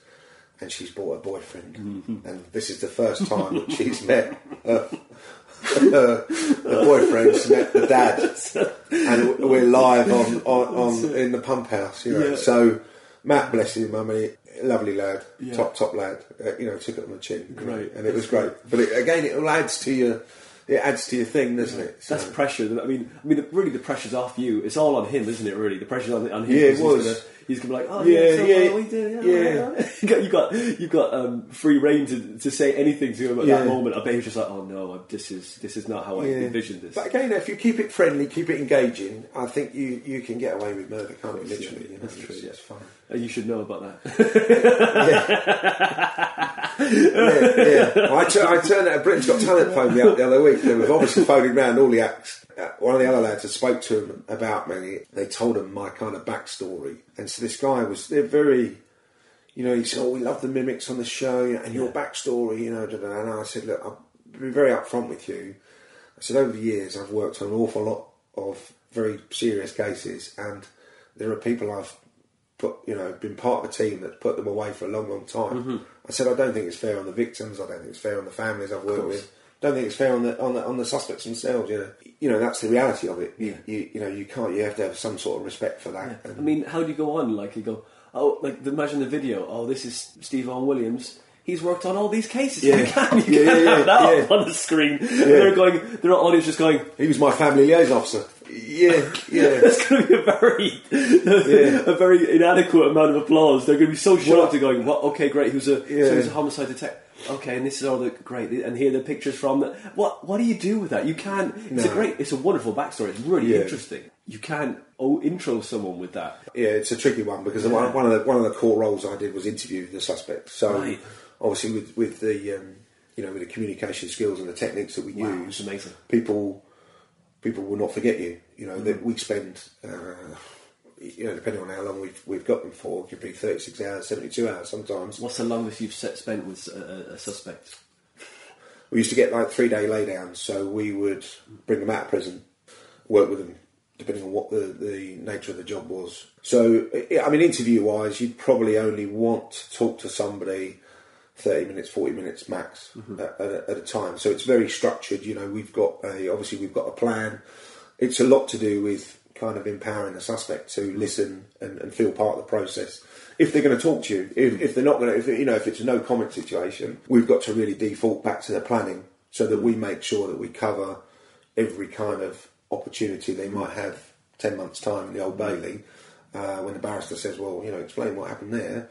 and she's bought a boyfriend. And this is the first time that she's met her, uh, the boyfriends met the dad, and we're live on, on, on in the pump house. You know, Yeah. so Matt, bless him, I mean, lovely lad, Yeah. top top lad. Uh, you know, took it on the chin, you know, Great. and it was great. But it, again, it all adds to your. It adds to your thing, doesn't it? So- That's pressure. I mean, I mean, really, the pressure's off you. It's all on him, isn't it? Really, the pressure's on, on him. Yeah, it was. He's gonna be like, oh Yeah, yeah, so, yeah, you yeah. you got, you got, you got um, free reign to, to say anything to him at Yeah. that moment. I bet he just like, oh no, this is this is not how I Yeah. envisioned this. But again, if you keep it friendly, keep it engaging, I think you, you can get away with murder, can't you? Literally, you know, That's true, it's, yeah. it's fine. Uh, you should know about that. yeah, yeah. I, tur- I turned out, Britain's Got Talent phoned me up the other week. They were obviously phoning round all the acts. One of the other lads had spoke to him about me. They told him my kind of backstory. And so this guy was, they're very, you know, he said, oh, we love the mimics on the show and your backstory, you know. And I said, look, I'll be very upfront with you. I said, over the years, I've worked on an awful lot of very serious cases, and there are people I've put, you know, been part of a team that's put them away for a long, long time. Mm-hmm. I said, I don't think it's fair on the victims. I don't think it's fair on the families I've worked with. Don't think it's fair on the on the on the suspects themselves. You know, you know that's the reality of it. You, Yeah. you, you know, you can't. You have to have some sort of respect for that. And- I mean, how do you go on? Like you go, oh, like imagine the video. Oh, this is Steve Owen Williams. He's worked on all these cases. Yeah. You can't, you Yeah, can't yeah, have that yeah. up on the screen. They're going. They're audience just going. he was my family liaison officer. Yeah, yeah. That's going to be a very, a very inadequate amount of applause. They're going to be so shocked. Well- they're going, "What? Okay, great. Who's a Yeah. so he's a homicide detective? Okay, and this is all the great. And here are the pictures from that. What? What do you do with that? You can't. It's a great. It's a wonderful backstory. It's really Yeah. interesting. You can't oh, intro someone with that. Yeah, it's a tricky one because one, one of the one of the core roles I did was interview the suspect. So Right. obviously with with the um, you know with the communication skills and the techniques that we Wow, use, amazing. people people will not forget you. You know Mm. that we spend. Uh, you know, depending on how long we've we've got them for, it could be thirty six hours, seventy two hours sometimes. What's the longest you've set, spent with a, uh, uh, a suspect? We used to get like three day laydowns, so we would bring them out of prison, work with them, depending on what the, the nature of the job was. So, I I mean, interview wise, you'd probably only want to talk to somebody 30 minutes, 40 minutes max mm-hmm. at, at, a, at a time. So it's very structured. You know, we've got a, obviously we've got a plan. It's a lot to do with kind of empowering the suspect to listen and, and feel part of the process. If they're going to talk to you, if, if they're not going to, if, you know, if it's a no comment situation, we've got to really default back to the planning so that we make sure that we cover every kind of opportunity they might have 10 months' time in the Old Bailey. Uh, when the barrister says, well, you know, explain what happened there,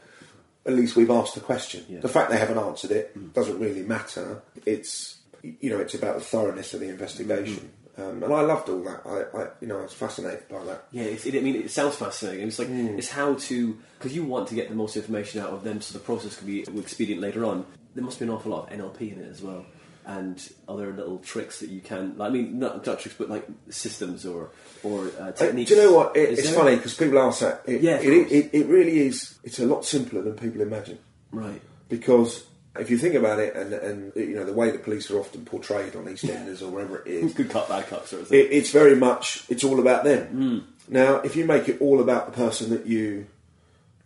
at least we've asked the question. The fact they haven't answered it doesn't really matter. It's, you know, it's about the thoroughness of the investigation. Um, and I loved all that. I, I, you know, I was fascinated by that. Yeah, it's, it, I mean, it sounds fascinating. It's like it's how to because you want to get the most information out of them, so the process can be expedient later on. There must be an awful lot of NLP in it as well, and other little tricks that you can. Like, I mean, not, not tricks, but like systems or or uh, Uh, techniques. do you know what? It, it's there? funny because people ask that. It, Yeah, it, it, it really is. It's a lot simpler than people imagine. Right. Because if you think about it, and, and you know the way the police are often portrayed on EastEnders or wherever it is, Good cop, bad cop sort of thing. it, it's very much it's all about them. Hmm. Now, if you make it all about the person that you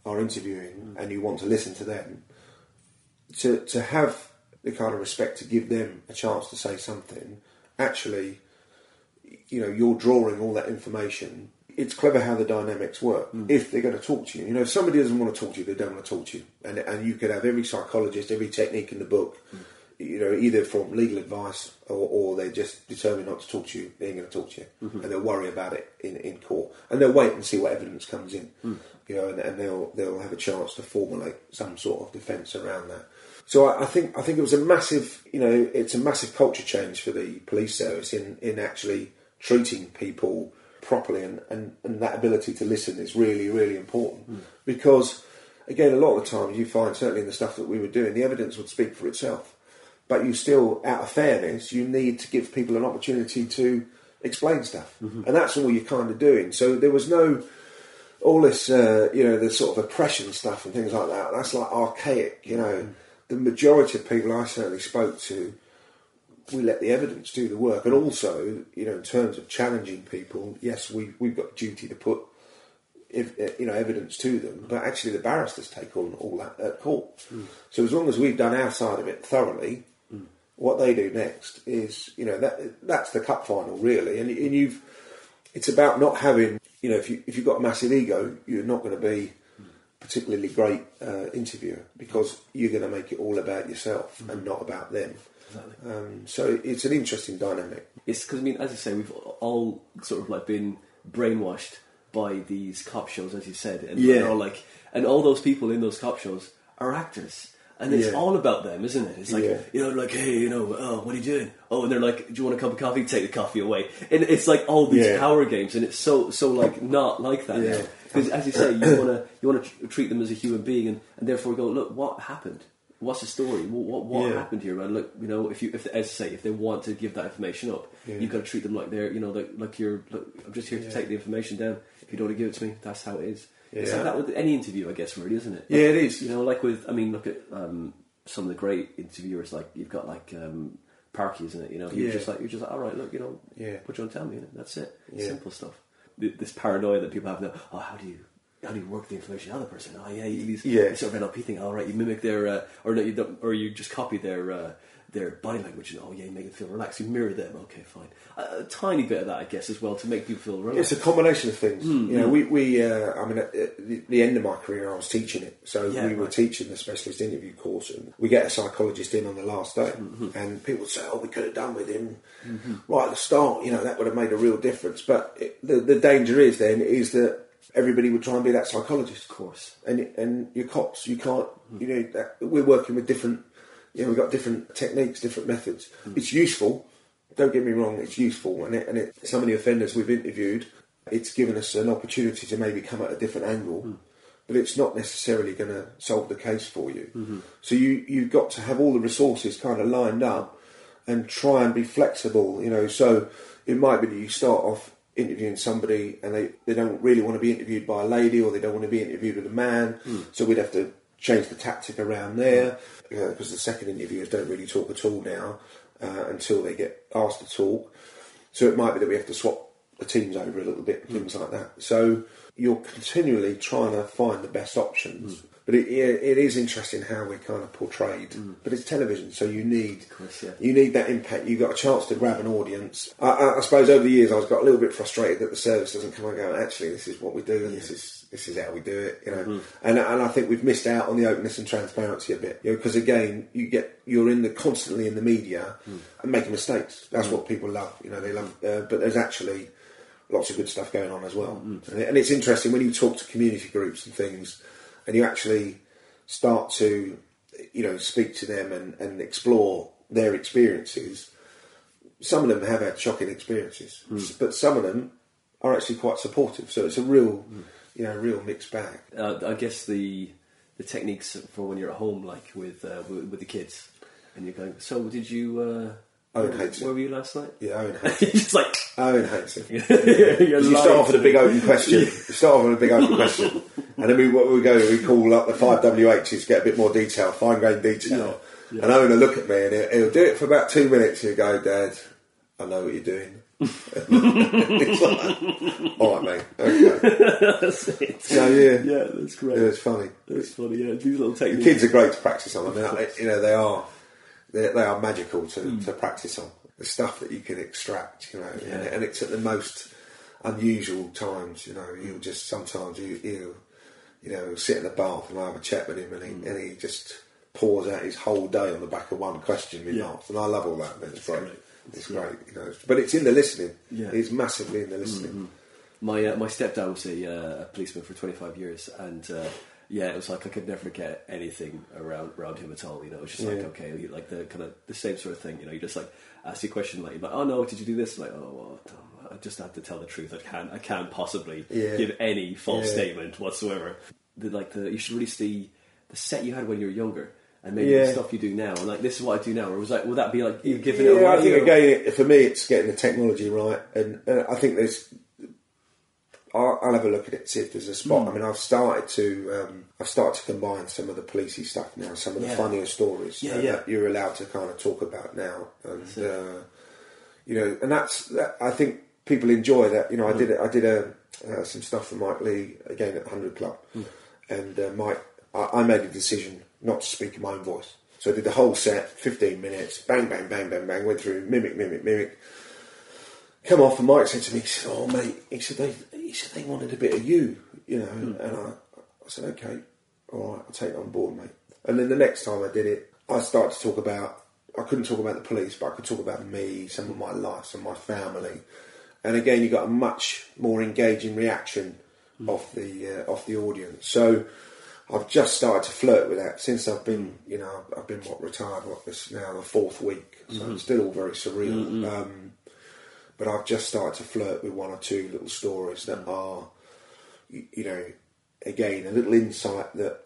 are interviewing and you want to listen to them, to to have the kind of respect to give them a chance to say something, actually, you know, you're drawing all that information. It's clever how the dynamics work. Mm. If they're going to talk to you, you know, if somebody doesn't want to talk to you, they don't want to talk to you, and and you could have every psychologist, every technique in the book, mm. you know, either from legal advice or, or they're just determined not to talk to you. They ain't going to talk to you, mm-hmm. and they'll worry about it in, in court, and they'll wait and see what evidence comes in, mm. you know, and, and they'll they'll have a chance to formulate some sort of defence around that. So I, I think I think it was a massive, you know, it's a massive culture change for the police service in in actually treating people properly, and, and, and that ability to listen is really really important hmm. because again, a lot of the times you find certainly in the stuff that we were doing, the evidence would speak for itself, but you still, out of fairness, you need to give people an opportunity to explain stuff, mm-hmm. and that's all you're kind of doing. So there was no all this, uh, you know, the sort of oppression stuff and things like that. That's like archaic, you know. Hmm. The majority of people I certainly spoke to, we let the evidence do the work, and also, you know, in terms of challenging people, yes, we we've got duty to put, if, uh, you know, evidence to them, but actually the barristers take on all that at court. So as long as we've done our side of it thoroughly, what they do next is, you know, that that's the cup final really, and, and you've it's about not having, you know, if you if you've got a massive ego, you're not going to be particularly great uh, interviewer because you're going to make it all about yourself mm-hmm. and not about them. Exactly. Um, so it's an interesting dynamic. It's because I mean, as you say, we've all sort of like been brainwashed by these cop shows, as you said, and yeah. all like, and all those people in those cop shows are actors. And it's yeah. all about them, isn't it? It's like, yeah. you know, like, hey, you know, oh, what are you doing? Oh, and they're like, do you want a cup of coffee? Take the coffee away. And it's like all these yeah. power games, and it's so, so like not like that. Because as you say, you want to, you want to treat them as a human being, and, and therefore go, look, what happened? What's the story? What, what, what happened here? Man, look, you know, if you, if as I say, if they want to give that information up, you've got to treat them like they're, you know, like, like you're. Look, I'm just here to take the information down. If you don't want to give it to me, that's how it is. It's like that with any interview, I guess, really, isn't it? Like, yeah, it is. You know, like with, I mean, look at. Um, some of the great interviewers, like you've got like um, Parky, isn't it? You know, you're yeah. just like you're just like, all right, look, you know, yeah. what you want to tell me? You know, that's it. Yeah. Simple stuff. This paranoia that people have now. Oh, how do you how do you work the information out of the person? Oh, yeah, you, yeah. sort of NLP thing. All right, you mimic their, uh, or no, you don't, or you just copy their uh, their body language and oh yeah, you make them feel relaxed. You mirror them. Okay, fine. A, a, tiny bit of that, I guess, as well to make people feel relaxed. It's a combination of things. Mm, you know, we, we uh, I mean, at the, the, end of my career, I was teaching it, so yeah, we right. were teaching the specialist interview course, and we get a psychologist in on the last day, mm-hmm. and people say, "Oh, we could have done with him mm-hmm. right at the start." You know, that would have made a real difference. But it, the the danger is then is that everybody would try and be that psychologist, of course, and and your cops, you can't. Mm-hmm. You know, that, we're working with different you know, we've got different techniques, different methods. Mm. It's useful. Don't get me wrong, it's useful. And, it, and it, some of the offenders we've interviewed, it's given us an opportunity to maybe come at a different angle. Mm. But it's not necessarily going to solve the case for you. Mm-hmm. So you, you've got to have all the resources kind of lined up and try and be flexible, you know. So it might be that you start off interviewing somebody and they, they don't really want to be interviewed by a lady or they don't want to be interviewed with a man. Mm. So we'd have to change the tactic around there because the second interviewers don't really talk at all now uh, until they get asked to talk. So it might be that we have to swap the teams over a little bit, things mm. like that. So you're continually trying to find the best options. Mm. But it, it is interesting how we're kind of portrayed. Mm. But it's television, so you need course, yeah. you need that impact. You've got a chance to grab an audience. I, I, I, suppose over the years I was got a little bit frustrated that the service doesn't come and go. Actually, this is what we do, and yeah. this is this is how we do it. You know, mm. and and I think we've missed out on the openness and transparency a bit. You know, because again, you get you're in the constantly in the media mm. and making mistakes. That's mm. what people love. You know, they love. Uh, but there's actually lots of good stuff going on as well. Mm. And it's interesting when you talk to community groups and things, and you actually start to, you know, speak to them and, and explore their experiences. Some of them have had shocking experiences, mm. but some of them are actually quite supportive. So it's a real, mm. you know, real mixed bag. Uh, I guess the the techniques for when you're at home, like with uh, with, with, the kids, and you're going. So did you? Uh, Owen hates Where were you last night? Yeah, Owen hates it. Just like Owen hates it. you start off with a big open question. You start off with a big open question, and then we what we go we call up the five WHs, to get a bit more detail, fine grained detail. Yeah. And Owen will look at me and he'll, he'll, do it for about two minutes. He'll go, Dad, I know what you're doing. it's like, all right, mate. Okay. So yeah, yeah, that's great. Yeah, it's funny. That's funny. Yeah, these little techniques. The kids are great to practice on. I mean, you know, they are they, they are magical to, mm. to practice on. The stuff that you can extract, you know, yeah. and, and, it's at the most unusual times. You know, you'll just sometimes you you you know sit in the bath and I have a chat with him, and he mm. and he just pours out his whole day on the back of one question with yeah. and I love all that. It's great. It's great, you know. But it's in the listening. Yeah. It's massively in the listening. Mm-hmm. My uh, my stepdad was a, uh, a policeman for 25 years, and uh, yeah, it was like I could never get anything around around him at all. You know, it was just like okay, like the kind of the same sort of thing. You know, you just like ask you a question like, like, oh no, did you do this? Like, oh, well, I just have to tell the truth. I can't, I can't possibly Yeah. give any false Yeah. statement whatsoever. The, like the you should really see the set you had when you were younger. And maybe Yeah. the stuff you do now, and like this is what I do now, or was that would that be like you giving it Yeah, away? I think again, for me, it's getting the technology right, and, and I think there's. I'll, I'll have a look at it, see if there's a spot. Hmm. I mean, I've started to, um, I've started to combine some of the policey stuff now, some of the Yeah. funnier stories Yeah, uh, yeah. that you're allowed to kind of talk about now, and That's uh, you know, and that's that, I think people enjoy that. You know, I Hmm. did I did a, uh, some stuff for Mike Lee again at Hundred Club, Hmm. and uh, Mike, I, I made a decision not to speak in my own voice. So I did the whole set, 15 minutes, bang, bang, bang, bang, bang, went through mimic, mimic, mimic. Come off, and Mike said to me, he said, "Oh mate," he said, "They, he said they wanted a bit of you, you know." And I, I said, "Okay, all right, I'll take it on board, mate." And then the next time I did it, I started to talk about. I couldn't talk about the police, but I could talk about me, some of my life, some of my family, and again, you got a much more engaging reaction off the uh, off the audience. So I've just started to flirt with that since I've been, you know, I've been what retired. What this now the fourth week, so it's still all very surreal. Um, but I've just started to flirt with one or two little stories that are, y- you know, again a little insight that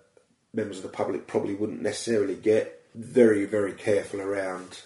members of the public probably wouldn't necessarily get. Very, very careful around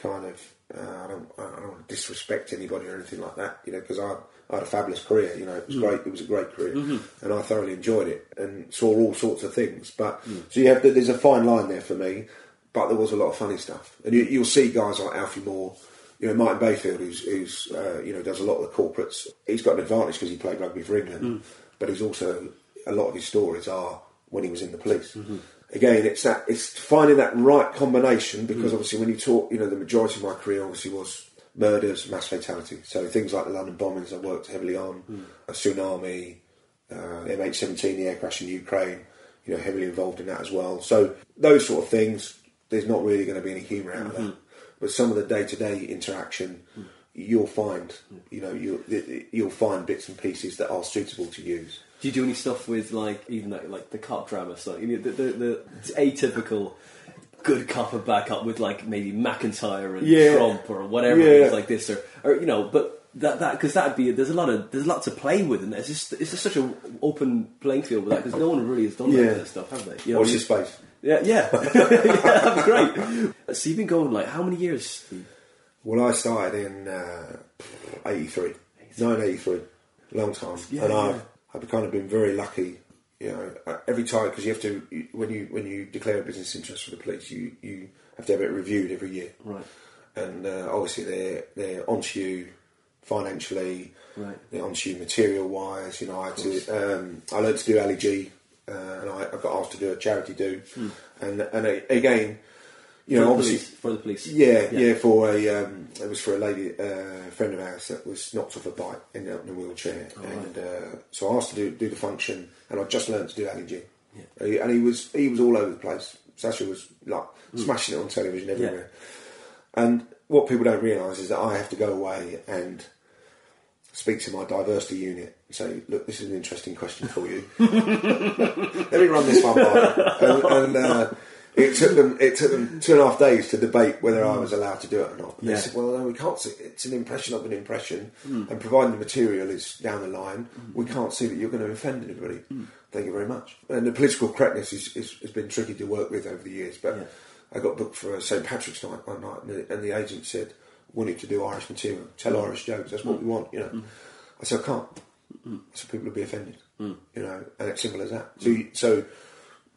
kind of. Uh, I don't, I don't want to disrespect anybody or anything like that, you know, because I, I had a fabulous career. You know, it was mm. great. It was a great career, mm-hmm. and I thoroughly enjoyed it and saw all sorts of things. But mm. so you have to, there's a fine line there for me. But there was a lot of funny stuff, and you, you'll see guys like Alfie Moore, you know, Martin Bayfield, who's, who's uh, you know does a lot of the corporates. He's got an advantage because he played rugby for England, mm. but he's also a lot of his stories are when he was in the police. Mm-hmm. Again, it's that it's finding that right combination because hmm. obviously when you talk, you know, the majority of my career obviously was murders, mass fatality. So things like the London bombings, I worked heavily on, hmm. a tsunami, uh, MH17, the air crash in Ukraine. You know, heavily involved in that as well. So those sort of things, there's not really going to be any humour out of that. Hmm. But some of the day-to-day interaction, you'll find, you know, you'll, you'll find bits and pieces that are suitable to use. Do you do any stuff with like even like, like the cop drama stuff? You know, the, the, the atypical good cop and bad cop with like maybe McIntyre and Yeah. Trump or whatever Yeah. it is like this or or you know, but that that because that'd be there's a lot of there's a lot to play with and it's just it's just such an open playing field with that because no one really has done that Yeah. kind of stuff, have they? You know, Watch you- this space. yeah, yeah, yeah, that'd be great. So you've been going like how many years? Steve? Well, I started in uh, 83, 1983, long time, Yeah, and yeah. I've I've kind of been very lucky. You know, uh, every time because you have to you- when you when you declare a business interest for the police, you you have to have it reviewed every year, Right. and uh, obviously they're they're onto you financially, Right. they're onto you material wise. You know, I had to um, I learned to do Ali G, uh, and I, I got asked to do a charity do, and and uh, again, you know, for the obviously. police, for the police. Yeah, yeah, for a um, it was for a lady uh, friend of ours that was knocked off a bike, ended up in a wheelchair, and uh, so I asked to do, do the function, and I just learned to do G, Uh, and he was he was all over the place. Sacha was like smashing it on television everywhere, and what people don't realise is that I have to go away and speak to my diversity unit and say, look, this is an interesting question for you. Let me run this one by you. And, and uh, it took them it took them two and a half days to debate whether I mm. was allowed to do it or not. And Yeah. They said, well, no, we can't see. It's an impression of an impression, hmm. and providing the material is down the line, hmm. we can't see that you're going to offend anybody. Hmm. Thank you very much. And the political correctness is, is, has been tricky to work with over the years, but. Yeah. I got booked for St Patrick's night one night, and the, and the agent said, "We need to do Irish material, tell Irish jokes. That's what we want." You know, I said, "I can't." Said, "People will be offended." You know, and it's simple as that. So, you, so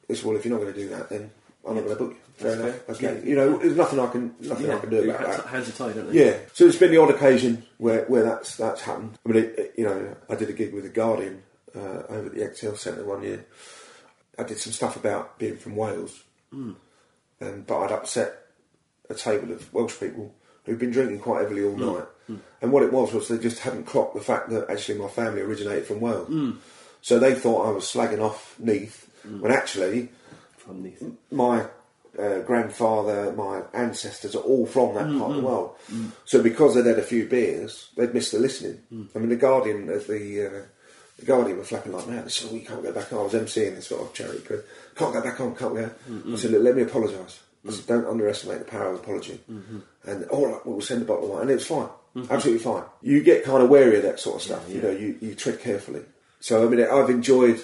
it's well, if you're not going to do that, then I'm not going to book you. Fair That's enough. Okay. Yeah. You know, there's nothing I can nothing I can do about hands, that. hands are tied, don't they? Yeah. So it's been the odd occasion where, where that's that's happened. I mean, it, it- you know, I did a gig with the Guardian uh, over at the ExCeL Centre one year. I did some stuff about being from Wales, hmm. and but I'd upset a table of Welsh people who'd been drinking quite heavily all hmm. night. Hmm. And what it was was they just hadn't clocked the fact that actually my family originated from Wales. So they thought I was slagging off Neath, when actually From these. my uh, grandfather, my ancestors are all from that part of the mm-hmm. world. Mm. So because they'd had a few beers, they'd missed the listening. Mm. I mean, the Guardian, as the uh, the Guardian were flapping like mad. Said, "Oh, we can't go back on." I was emceeing this oh, sort of charity group. Can't go back on, can't we? Mm-hmm. I said, Look, "Let me apologise." I said, mm. "Don't underestimate the power of apology." Mm-hmm. And all right, we'll send a bottle of wine, and it was fine, absolutely fine. You get kind of wary of that sort of stuff. You know, you, you tread carefully. So I mean, I've enjoyed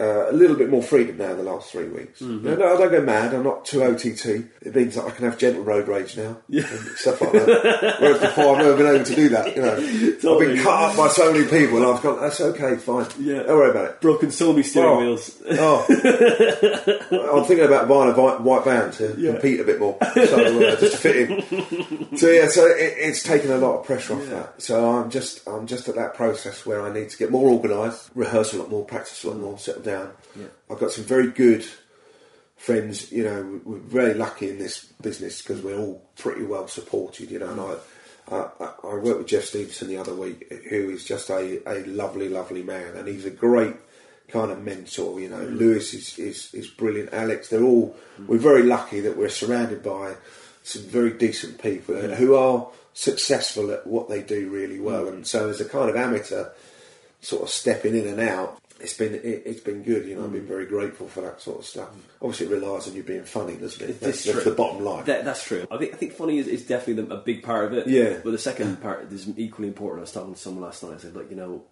uh, a little bit more freedom now in the last three weeks. Mm-hmm. You know, I don't go mad. I'm not too OTT. It means that I can have gentle road rage now and stuff like that. Whereas before, I've never been able to do that. You know, I've been cut up by so many people, and I've gone. That's okay, fine. Yeah. don't worry about it. Broken so many steering Oh. wheels. Oh, I'm thinking about buying a vi- white van to Yeah. compete a bit more, so uh, just to fit in. So yeah, so it, it's taken a lot of pressure off that. So I'm just, I'm just at that process where I need to get more organised, rehearse a lot more, practice a lot more, down. Yeah. I've got some very good friends. You know, we're very lucky in this business because we're all pretty well supported. You know, and mm. I. I, I worked with Jeff Stevenson the other week, who is just a, a lovely, lovely man, and he's a great kind of mentor. You know, mm. Lewis is, is, is brilliant. Alex, they're all. We're very lucky that we're surrounded by some very decent people who are successful at what they do really well. Mm. And so, as a kind of amateur, sort of stepping in and out, it's been it, has been good. You know, I've been mm. very grateful for that sort of stuff. Obviously, it relies on you being funny, doesn't it? That's, that's the bottom line. That, that's true. I think I think funny is, is definitely the, a big part of it. Yeah. But the second part is equally important. I was talking to someone last night. I said, like, you know,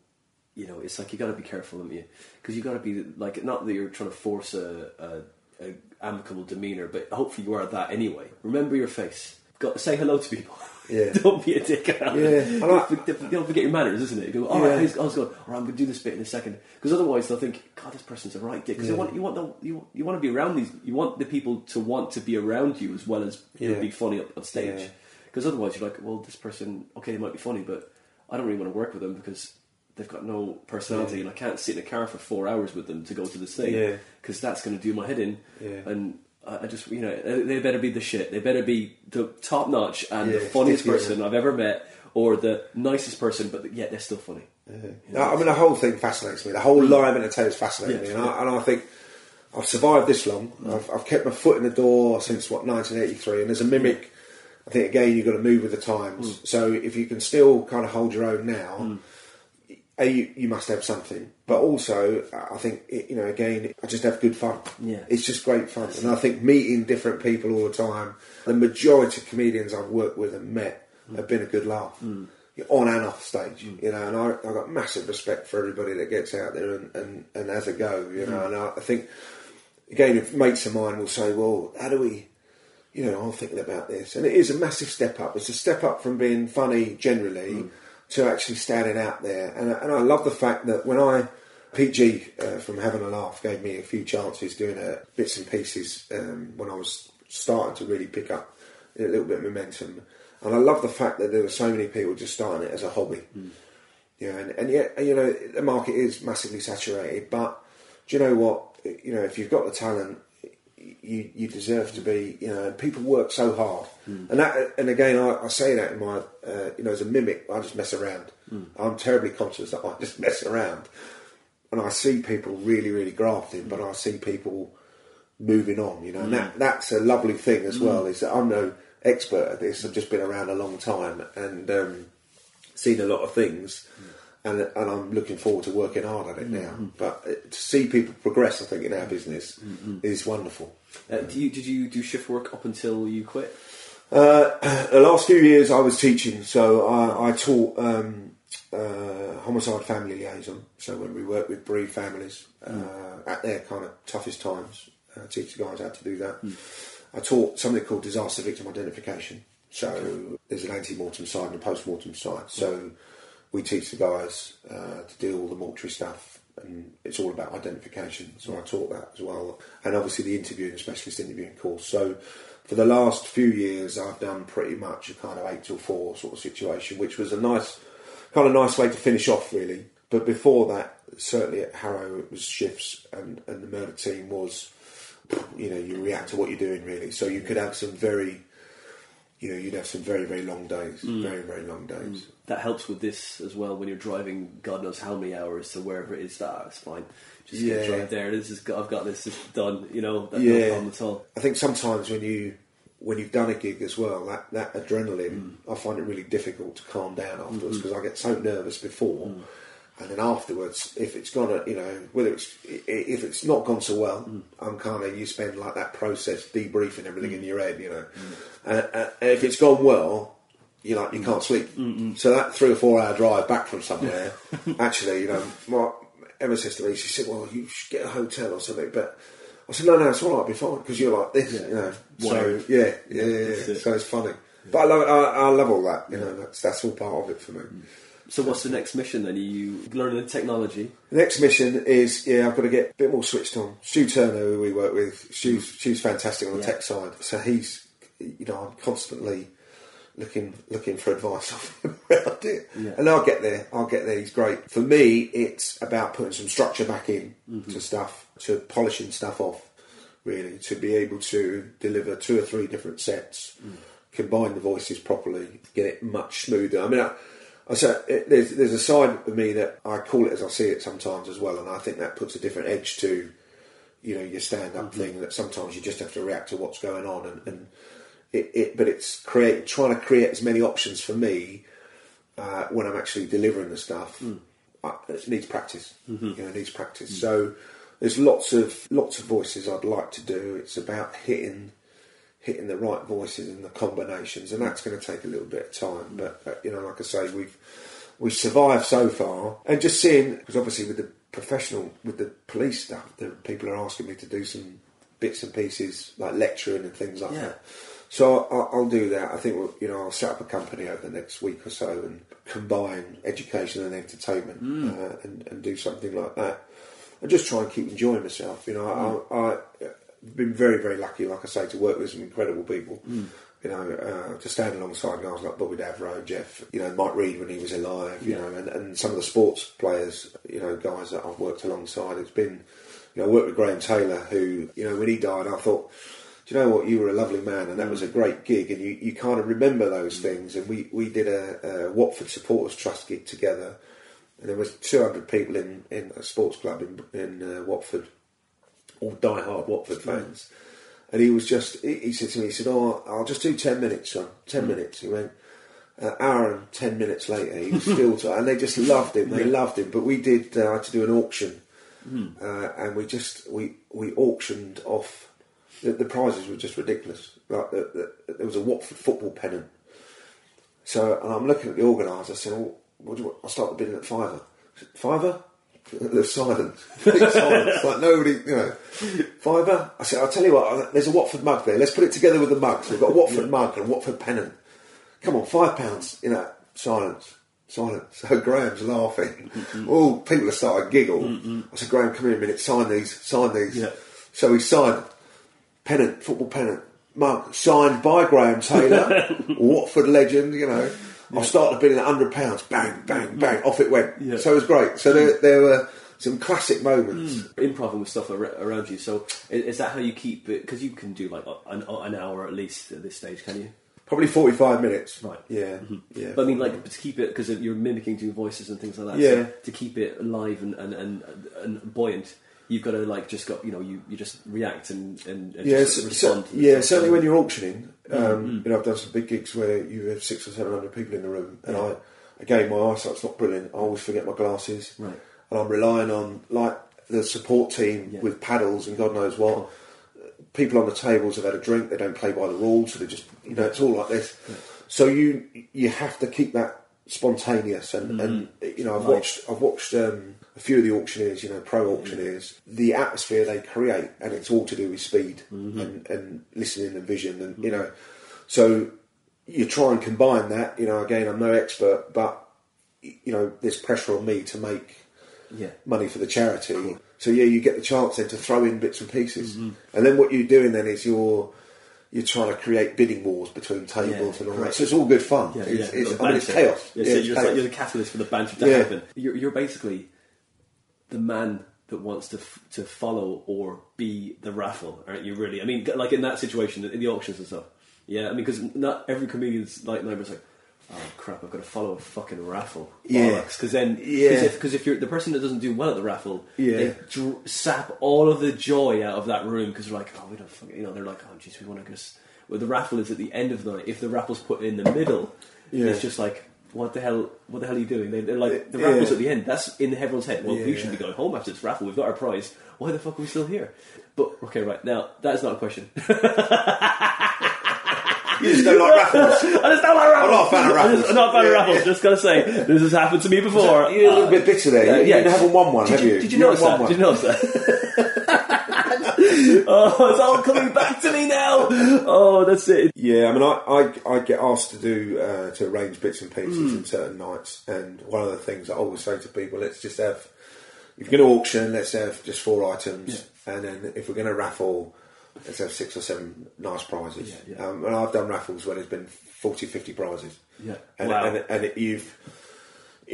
you know, it's like you got to be careful, don't you? Because you got to be like, not that you're trying to force a, a, a amicable demeanor, but hopefully you are that anyway. Remember your face. Got say hello to people. Yeah. Don't be a dick. Yeah. Like, don't forget your manners, isn't it? You go, all right, yeah. I was going, all right, I'm going to do this bit in a second. Because otherwise they'll think, God, this person's a right dick. Because yeah. you want, you want, the, you, you want to be around these, you want the people to want to be around you as well as you know, be funny up on stage. Because otherwise you're like, well, this person, okay, they might be funny, but I don't really want to work with them because they've got no personality and I can't sit in a car for four hours with them to go to the thing because that's going to do my head in. And I just, you know, they better be the shit. They better be the top notch and yeah, the funniest person I've ever met, or the nicest person, but yet they're still funny. Yeah. You know, I mean, the whole thing fascinates me. The whole live entertainment fascinates yeah, me, and I, and I, think I've survived this long. Mm. I've, I've, kept my foot in the door since what 1983, and as a mimic, I think again you've got to move with the times. Mm. So if you can still kind of hold your own now. Mm you, you, must have something, but also I think you know again I just have good fun. Yeah, it's just great fun, and I think meeting different people all the time. The majority of comedians I've worked with and met mm. have been a good laugh. Mm. On and off stage, mm. you know, and I, have got massive respect for everybody that gets out there and, and, and has a go, you know. Mm. And I, I think, again, if mates of mine will say, "Well, how do we you know, I'm thinking about this. And it is a massive step up. It's a step up from being funny generally mm to actually standing out there. And, and I love the fact that when I, Pete G uh, from Having a Laugh gave me a few chances doing uh, bits and pieces um, when I was starting to really pick up a little bit of momentum. And I love the fact that there were so many people just starting it as a hobby. Mm. You know, and, and yet, you know, the market is massively saturated. But do you know what? You know, if you've got the talent you, you deserve to be, you know, people work so hard. Mm. And that, and again, I, I, say that in my, uh, you know, as a mimic, I just mess around. Mm. I'm terribly conscious that I just mess around. And I see people really, really grafting, mm. but I see people moving on, you know, and that, hmm. that's a lovely thing as hmm. well, is that I'm no expert at this. I've just been around a long time and um, seen a lot of things. And, and I'm looking forward to working hard at it now. Mm-hmm. But uh, to see people progress, I think, in our business mm-hmm. is wonderful. Uh, do you, did you do shift work up until you quit? Uh, the last few years I was teaching, so I, I taught um, uh, homicide family liaison. So when we work with bereaved families mm. at their kind of toughest times, teach the guys how to do that. Mm. I taught something called disaster victim identification. So okay. there's an ante-mortem side and a post-mortem side. So we teach the guys uh, to do all the mortuary stuff, and it's all about identification. So I taught that as well, and obviously the interviewing, specialist interviewing course. So for the last few years, I've done pretty much a kind of eight till four sort of situation, which was a nice, kind of nice way to finish off, really. But before that, certainly at Harrow, it was shifts, and, and the murder team was, you know, you react to what you're doing, really. So you could have some very you know, you'd have some very, very long days, mm. very, very long days. Mm. That helps with this as well when you're driving God knows how many hours to wherever it is. That it's fine. Just yeah. drive there. This is I've got this. It's done. You know, that yeah. no problem at all. I think sometimes when you when you've done a gig as well, that that adrenaline, mm. I find it really difficult to calm down afterwards because mm-hmm. I get so nervous before. And then afterwards, if it's gone, uh, you know, whether it's if it's not gone so well, mm. I'm kind of you spend like that process debriefing everything mm. in your head, you know, and, and, if it's gone well, you like you can't sleep. Mm-mm. So that three or four hour drive back from somewhere, actually, you know, my Emma says to me, she said, "Well, you should get a hotel or something," but I said, "No, no, it's all right, I'll be fine because you're like this, yeah. you know." So yeah, yeah, yeah, yeah. so it's funny, but I love, I, I love all that, you know. That's that's all part of it for me. So what's the next mission then? Are you learning the technology? The next mission is yeah, I've got to get a bit more switched on. Stu Turner, who we work with, Stu's, Stu's fantastic on the yeah. tech side. So he's, you know, I'm constantly looking looking for advice of him around it. Yeah. And I'll get there. I'll get there. He's great. For me, it's about putting some structure back in mm-hmm. to stuff, to polishing stuff off. really, to be able to deliver two or three different sets, mm. combine the voices properly, get it much smoother. I mean, I, I it, there's there's a side of me that I call it as I see it sometimes as well, and I think that puts a different edge to, you know, your stand up mm-hmm. thing. That sometimes you just have to react to what's going on, and, and it, it, but it's create trying to create as many options for me uh, when I'm actually delivering the stuff. Mm. I, it needs practice. Mm-hmm. You know, it needs practice. Mm. So there's lots of lots of voices I'd like to do. It's about hitting hitting the right voices and the combinations, and that's going to take a little bit of time. But, but you know, like I say, we've we've survived so far, and just seeing because obviously with the professional with the police stuff, the people are asking me to do some bits and pieces like lecturing and things like yeah. that. So I'll, I'll, do that. I think you know I'll set up a company over the next week or so and combine education and entertainment mm. uh, and, and do something like that and just try and keep enjoying myself. You know, mm. I, have been very, very lucky, like I say, to work with some incredible people. Mm. You know, uh, to stand alongside guys like Bobby Davro, Jeff, you know, Mike Reid when he was alive, you yeah. know, and, and some of the sports players, you know, guys that I've worked alongside. It's been, you know, I worked with Graham Taylor, who, you know, when he died, I thought, do you know what? You were a lovely man, and that was a great gig, and you, you kind of remember those mm. things. And we, we did a, a Watford Supporters Trust gig together, and there was 200 people in, in a sports club in, in uh, Watford, all die-hard Watford fans. Mm. And he was just, he, he, said to me, he said, oh, I'll just do 10 minutes, son, 10 mm. minutes. He went, an hour and 10 minutes later, he was still, to, and they just loved him, they yeah. loved him. But we did, uh, I had to do an auction, mm. uh, and we just, we, we auctioned off, the, the prizes were just ridiculous. Like the, the, there was a Watford football pennant. So and I'm looking at the organiser, I said, well, what do you want? I started bidding at fiver. Fiver? There's silence. silence. like nobody, you know. Fiver? I said, I'll tell you what, there's a Watford mug there. Let's put it together with the mugs. We've got a Watford mug and a Watford pennant. Come on, five pounds. You know, silence. Silence. So Graham's laughing. Mm-hmm. All people have started giggle. Mm-hmm. I said, Graham, come here a minute, sign these, sign these. Yeah. So he signed pennant, football pennant, mug, signed by Graham Taylor, Watford legend, you know. Yeah. I started bidding at hundred pounds, bang, bang, bang, off it went. Yeah. So it was great. So there, there were some classic moments. Mm. Improvising with stuff around you. So is that how you keep it? Because you can do like an, an, hour at least at this stage, can you? Probably forty-five minutes. Right. Yeah. Mm-hmm. Yeah. But I mean, like to keep it because you're mimicking two voices and things like that. Yeah. So to keep it alive and and, and, and buoyant you've got to like just got you know you, you just react and, and, and yeah, so, respond. So, yeah, certainly when you're auctioning, um, mm-hmm. you know I've done some big gigs where you have six or seven hundred people in the room, and yeah. I again my eyesight's not brilliant. I always forget my glasses, right. and I'm relying on like the support team yeah. with paddles and God knows what. People on the tables have had a drink; they don't play by the rules, so they just you know it's all like this. Yeah. So you you have to keep that spontaneous, and, mm-hmm. and you know I've watched I've watched. Um, a few of the auctioneers, you know, pro auctioneers, the atmosphere they create, and it's all to do with speed mm-hmm. and, and listening and vision, and mm-hmm. you know, so you try and combine that. You know, again, I'm no expert, but you know, there's pressure on me to make yeah. money for the charity. Cool. So yeah, you get the chance then to throw in bits and pieces, mm-hmm. and then what you're doing then is you're you're trying to create bidding wars between tables yeah, and all that. So it's all good fun. Yeah, it's, yeah. It's, I mean, it's chaos. Yeah, so you're, chaos. Like, you're, the catalyst for the banter to happen. You're, you're, basically the man that wants to f- to follow or be the raffle, aren't you? Really, I mean, like in that situation in the auctions and stuff. Yeah, I mean, because not every comedian's like neighbour's like, oh crap, I've got to follow a fucking raffle. Yeah, because then, yeah, because if, if, you're the person that doesn't do well at the raffle, yeah, they dr- sap all of the joy out of that room because they're like, oh, we don't, fucking, you know, they're like, oh, jeez, we want to go. Well, the raffle is at the end of the night. If the raffle's put in the middle, yeah. it's just like, what the hell? What the hell are you doing? They, are like the raffle's yeah. at the end. That's in everyone's head. Well, yeah. we should be going home after this raffle. We've got our prize. Why the fuck are we still here? But okay, right now that is not a question. you just don't like raffles. I just don't like raffles. I'm not a fan of raffles. I'm not a fan of raffles. Just gotta say, this has happened to me before. You're a little uh, bit bitter there. Uh, you, yeah, you haven't won one, did have you? Did you, notice that? Did you notice that? Oh, it's all coming back to me now. Oh, that's it. Yeah, I mean, I, I, I get asked to do uh, to arrange bits and pieces mm. in certain nights, and one of the things I always say to people, let's just have if you're going to auction, let's have just four items, yeah. and then if we're going to raffle, let's have six or seven nice prizes. Yeah, yeah. Um, and I've done raffles where there's been 40, 50 prizes. Yeah, and wow. and, and it, you've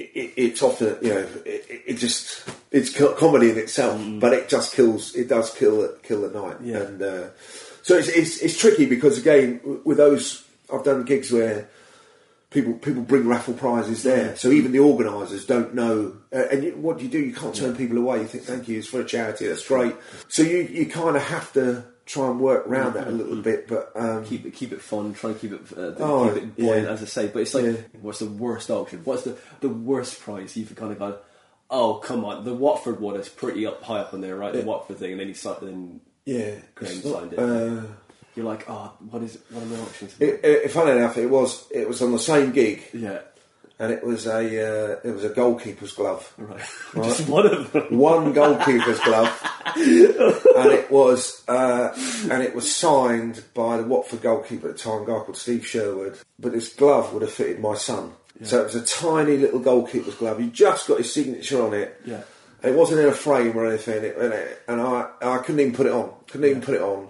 it, it, it's often you know it, it just it's comedy in itself, but it just kills. It does kill kill the night, Yeah. and uh, so it's, it's it's tricky because again with those I've done gigs where people people bring raffle prizes there, so even the organisers don't know. Uh, and you, what do you do? You can't turn people away. You think, thank you, it's for a charity. That's great. So you you kind of have to try and work around that a little bit, but. Um, keep it keep it fun. Try and keep it uh, Oh, keep it buoyant, yeah. as I say. But it's like, Yeah. what's the worst auction? What's the the worst price you've kind of gone? Oh come on, the Watford one is pretty up high up on there, right? The Watford thing, and then you start then yeah, Graham signed it. uh, you're like, oh, what is what are the auctions? It, it, funny enough, it was it was on the same gig, yeah, and it was a uh, it was a goalkeeper's glove, right. Right. Just one of them. one goalkeeper's glove, and it was uh, and it was signed by the Watford goalkeeper at the time, a guy called Steve Sherwood. But this glove would have fitted my son, so it was a tiny little goalkeeper's glove. He just got his signature on it. Yeah. It wasn't in a frame or anything, it, and, it, and I, I couldn't even put it on. Couldn't even put it on.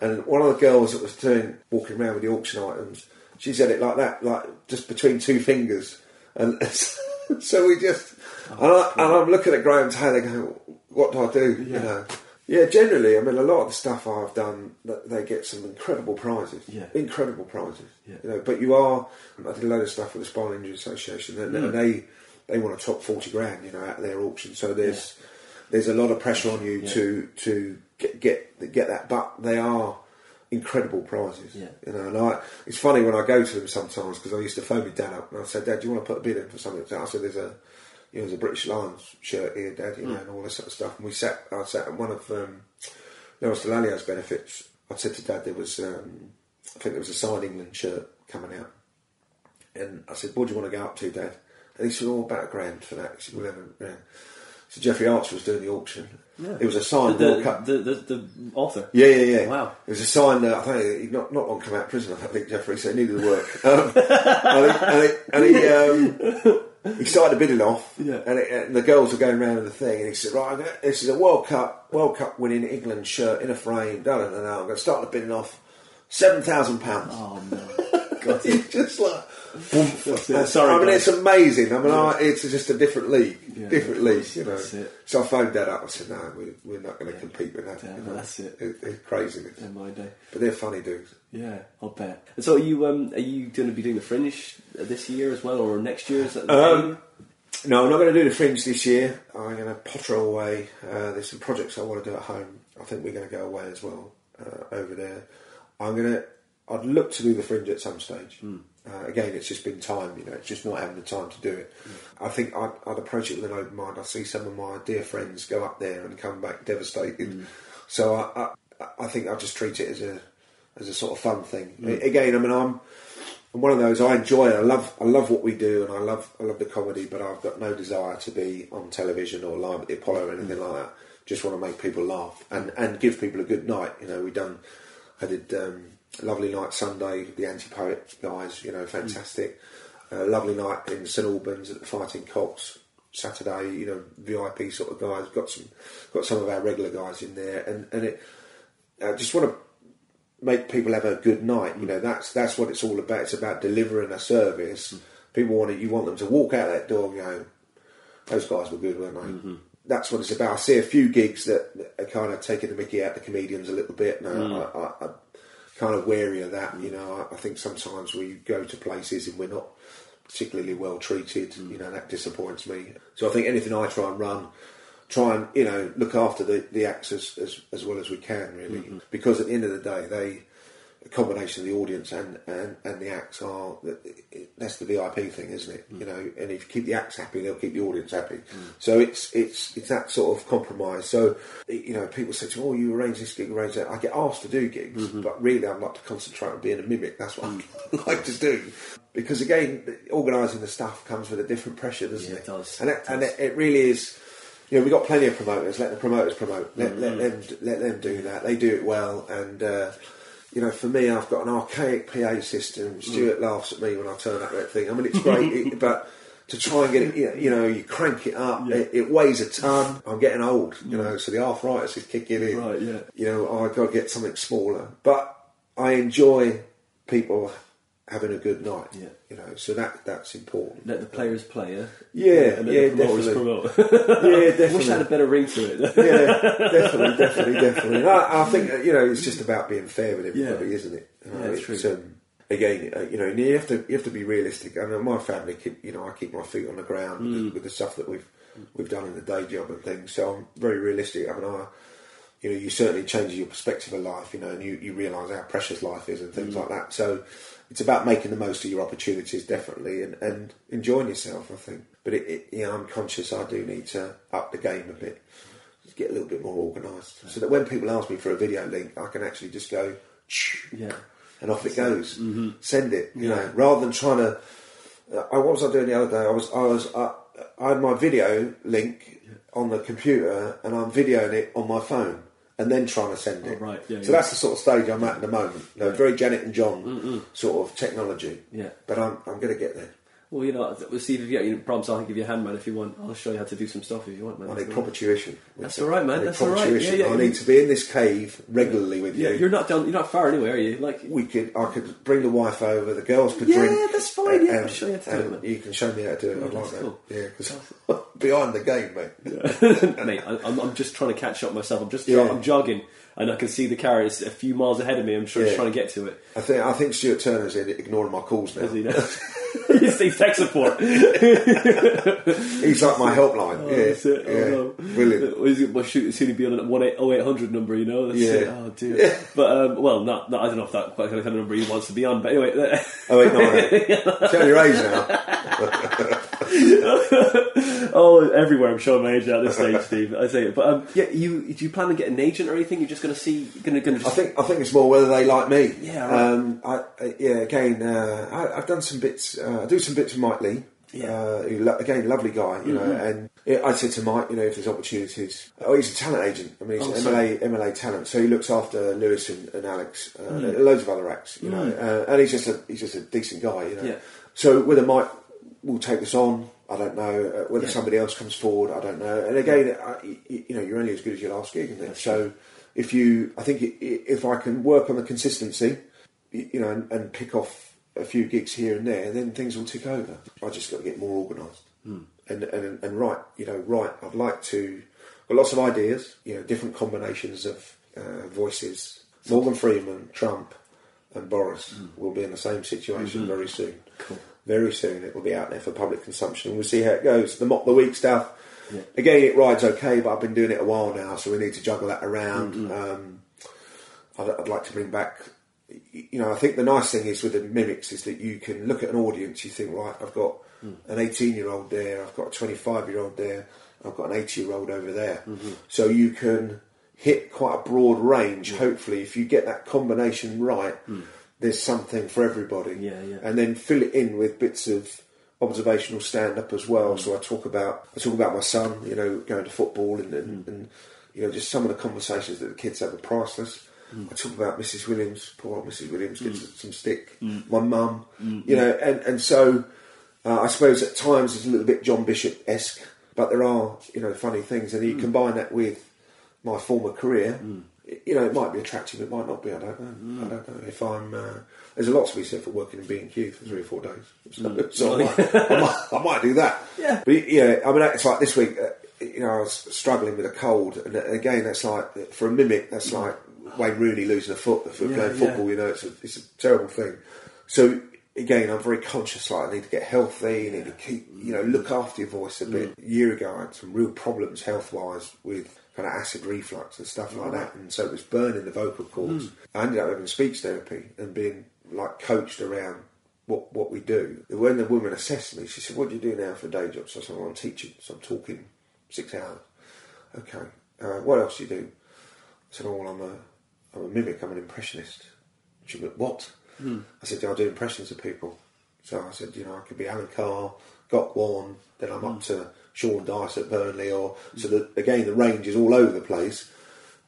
And one of the girls that was doing walking around with the auction items, she said it like that, like just between two fingers. And so we just, oh, and, I, and I'm looking at Graham Taylor going, what do I do? You know. Yeah, generally, I mean, a lot of the stuff I've done, they get some incredible prizes. Yeah. Incredible prizes. Yeah. You know, but you are, I did a load of stuff with the Spinal Injury Association, and, and they they want to top 40 grand, you know, out of their auction. So there's there's a lot of pressure on you Yeah. to to get, get get that, but they are incredible prizes. Yeah. You know, and I, it's funny when I go to them sometimes because I used to phone my dad up and I said, Dad, do you want to put a bid in for something? I said, there's a you know, there's a British Lions shirt here, Dad, you know, and all this sort of stuff. And we sat, I sat at one of um, Lawrence Dallaglio's benefits. I said to Dad, there was, um, I think there was a Side England shirt coming out. And I said, what do you want to go up to, Dad? And he said, oh, about a grand for that. He said, whatever, yeah. So Jeffrey Archer was doing the auction. Yeah. It was a signed the, World Cup. the, the, the author. Yeah, yeah, yeah. Wow. It was a sign that I think he'd not, not long come out of prison, I think, Jeffrey, so he needed the work. Um, and he, and he, and he, um, he started bidding off, Yeah. and, it, and the girls were going around with the thing, and he said, right, this is a World Cup, World Cup winning England shirt in a frame, da da da I'm going to start the bidding off £7,000. Oh no, got it. It's just like, That's Sorry, I mean, guys. it's amazing. I mean, I, it's just a different league, Yeah, different league, you know. It. So I phoned Dad up. I said, "No, we, we're not going to compete with that." Yeah, you know. that's it. It's craziness, In my day. but they're funny dudes. Yeah, I'll bet. And so, are you um, are you going to be doing the Fringe this year as well, or next year? Is that Um. No, I'm not going to do the fringe this year. I'm going to potter away. Uh, there's some projects I want to do at home. I think we're going to go away as well uh, over there. I'm going to. I'd look to do the fringe at some stage. Uh, again, it's just been time. You know, it's just not having the time to do it. Mm. I think I'd, I'd approach it with an open mind. I see some of my dear friends go up there and come back devastated. Mm. So I, I, I think I'll just treat it as a as a sort of fun thing. Mm. Again, I mean, I'm. I'm one of those. I enjoy it. I love. I love what we do, and I love. I love the comedy. But I've got no desire to be on television or live at the Apollo or anything like that. Just want to make people laugh and and give people a good night. You know, we done. I did um, a lovely night Sunday. The anti poet guys. You know, fantastic. Uh, lovely night in St Albans at the Fighting Cocks. Saturday, you know, VIP sort of guys. Got some. Got some of our regular guys in there, and and it. I just want to make people have a good night. You know, that's that's what it's all about. It's about delivering a service. People want it. You want them to walk out that door and go, "Those guys were good, weren't they?" That's what it's about. I see a few gigs that are kind of taking the Mickey out the comedians a little bit. And I, mm. I, I, I'm kind of wary of that. You know, I, I think sometimes we go to places and we're not particularly well treated. Mm. You know, that disappoints me. So I think anything I try and run try and you know look after the, the acts as, as, as well as we can really mm-hmm. because at the end of the day they a combination of the audience and, and, and the acts are that's the VIP thing isn't it? Mm. You know and if you keep the acts happy they'll keep the audience happy. Mm. So it's it's it's that sort of compromise. So you know people say to me, oh you arrange this gig arrange that. I get asked to do gigs mm-hmm. but really I'd like to concentrate on being a mimic. That's what mm. I like to do. Because again organising the stuff comes with a different pressure doesn't Yeah, it? it does. and, it, and it, it really is you know, we've got plenty of promoters. Let the promoters promote. Let, let mm-hmm. them let them do that. They do it well. And uh, you know, for me, I've got an archaic PA system. Mm. Stuart laughs at me when I turn up that thing. I mean, it's great, it, but to try and get it, you know, you, crank it up. It, it weighs a ton. Mm. I'm getting old, you mm. know, so the arthritis is kicking in. Right, yeah. You know, I've got to get something smaller. But I enjoy people having a good night. Yeah. You know, so that that's important. Let the players play, yeah? Yeah, yeah, definitely. promote. Yeah, I wish definitely. I had a better ring to it. yeah, definitely, definitely, definitely. I, I think uh, you know it's just about being fair with everybody, Yeah. isn't it? You know, Yeah, it's it's, true. Um, again, uh, you know, you have to you have to be realistic. I mean, my family, keep, you know, I keep my feet on the ground with, Mm. the, with the stuff that we've we've done in the day job and things. So I'm very realistic. I mean, I, you know, you certainly change your perspective of life, you know, and you, you realise how precious life is and things Mm. like that. So it's about making the most of your opportunities, definitely, and, and enjoying yourself. I think, but it, it, you know, I'm conscious I do need to up the game a bit, just get a little bit more organised, so that when people ask me for a video link, I can actually just go, yeah. and off it goes. Mm-hmm. Send it, you know, rather than trying to. Uh, I- what was I doing the other day? I was I was uh, I had my video link on the computer and I'm videoing it on my phone and then trying to send oh, it. Oh, right, yeah, so yeah. that's the sort of stage I'm at at the moment. You know, very Janet and John sort of technology. Yeah. But I'm I'm going to get there. Well, you know, we'll see if you get any problems. I'll give you a hand, man, if you want. I'll show you how to do some stuff if you want, man. I need proper tuition. That's all right, man, that's proper all right. tuition. Yeah, yeah, I need to be in this cave regularly with Yeah, you. you're not down. You're not far anyway, are you? Like, we could, I could bring the wife over. The girls could Yeah, drink. that's fine, yeah, and- I'll show you how to do it, man. You can show me how to do it. Yeah, I'd like that. cool. Yeah, because behind the game, mate. mate, I, I'm, I'm just trying to catch up myself. I'm just, Yeah. I'm jogging, and I can see the car is a few miles ahead of me. I'm sure Yeah. just trying to get to it. I think I think Stuart Turner's in ignoring my calls now. Is he now? he's, he's tech support. He's like my helpline. Oh, yeah, that's it. yeah, Oh, no. brilliant. Well, is it, well, shoot, it's soon be on a 1 0800 number, you know? That's Yeah. it. Oh, dear. But, um, well, not, not, I don't know if that quite kind of number he wants to be on, but anyway. Oh wait, no, no. Tell your age now. oh, everywhere I'm showing my age at this stage, Steve. I say it. But, um, yeah, you, do you plan on getting an agent or anything? You're just going to see, going to, going to I think I think it's more whether they like me. Yeah, right. Um, I, I, yeah. Again, uh, I, I've done some bits. Uh, I do some bits with Mike Lee. Yeah. Mm-hmm. Uh, who, again, lovely guy, you know. And yeah, I said to Mike, you know, if there's opportunities. Oh, he's a talent agent. I mean, he's Oh, an. MLA MLA talent, so he looks after Lewis and, and Alex, uh, Mm. loads of other acts, you know. Uh, and he's just a he's just a decent guy, you know. Yeah. So whether Mike will take this on, I don't know. Uh, whether Yeah. somebody else comes forward, I don't know. And again, I, you know, you're only as good as your last gig, isn't it? So if you, I think if I can work on the consistency, you know, and, and pick off a few gigs here and there, then things will tick over. I just got to get more organised and, and and right, you know, right. I'd like to. Got lots of ideas, you know, different combinations of uh, voices. Morgan Freeman, Trump, and Boris will be in the same situation very soon. Cool. Very soon, it will be out there for public consumption. We'll see how it goes. The mock the week stuff. Yeah. Again, it rides okay, but I've been doing it a while now, so we need to juggle that around. Mm-hmm. Um, I'd, I'd like to bring back. You know, I think the nice thing is with the mimics is that you can look at an audience. You think, right, I've got mm. an 18 year old there, I've got a 25 year old there, I've got an 80 year old over there. Mm-hmm. So you can hit quite a broad range. Mm. Hopefully, if you get that combination right, mm. There's something for everybody. Yeah, yeah. And then fill it in with bits of observational stand up as well. So I talk about I talk about my son, you know, going to football and, and, mm. and you know just some of the conversations that the kids have are priceless. Mm. I talk about Mrs. Williams, poor old Mrs. Williams gets mm. some stick. My mum, you know, and and so uh, I suppose at times it's a little bit John Bishop esque, but there are you know funny things, and you combine that with my former career. You know, it might be attractive, it might not be. I don't know. I don't know if I'm. Uh, there's a lot to be said for working in B and Q for three or four days, so, so I, might, I, might, I might do that. Yeah. but yeah, I mean, it's like this week. Uh, you know, I was struggling with a cold, and again, that's like for a mimic, that's like Wayne Rooney losing a foot for Yeah, playing yeah. football. You know, it's a, it's a terrible thing. So again, I'm very conscious. Like I need to get healthy. I need to keep, you know, look after your voice a bit. A year ago, I had some real problems health wise with kind of acid reflux and stuff like that, and so it was burning the vocal cords. Hmm. I ended up having speech therapy and being like coached around. What, what we do. When the woman assessed me, she said, "What do you do now for a day job?" So I said, "Well, I'm teaching, so I'm talking six hours." Okay. Uh, what else do you do? I said, "Oh, well, I'm a, I'm a mimic. I'm an impressionist." She went, "What?" Hmm. I said, yeah, "I do impressions of people." So I said, "You know, I could be Alan Carr, got one, then I'm up hmm. to Sean Dyche at Burnley, or so that again the range is all over the place."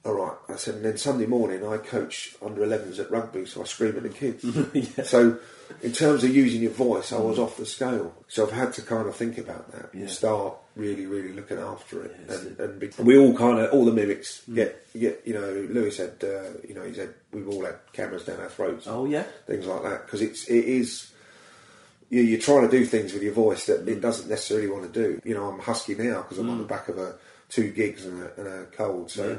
all right. I said, and then Sunday morning I coach under 11s at rugby, so I scream at the kids. Yeah. So, in terms of using your voice, I was off the scale. So I've had to kind of think about that Yeah. and start really, really looking after it. And, and be, we all kind of, all the mimics Mm. get, get, you know, Louis said, uh, you know, he said, we've all had cameras down our throats. Oh yeah. things like that because it's it is you're trying to do things with your voice that Mm. it doesn't necessarily want to do. You know, I'm husky now because I'm on the back of a two gigs and a, and a cold, so.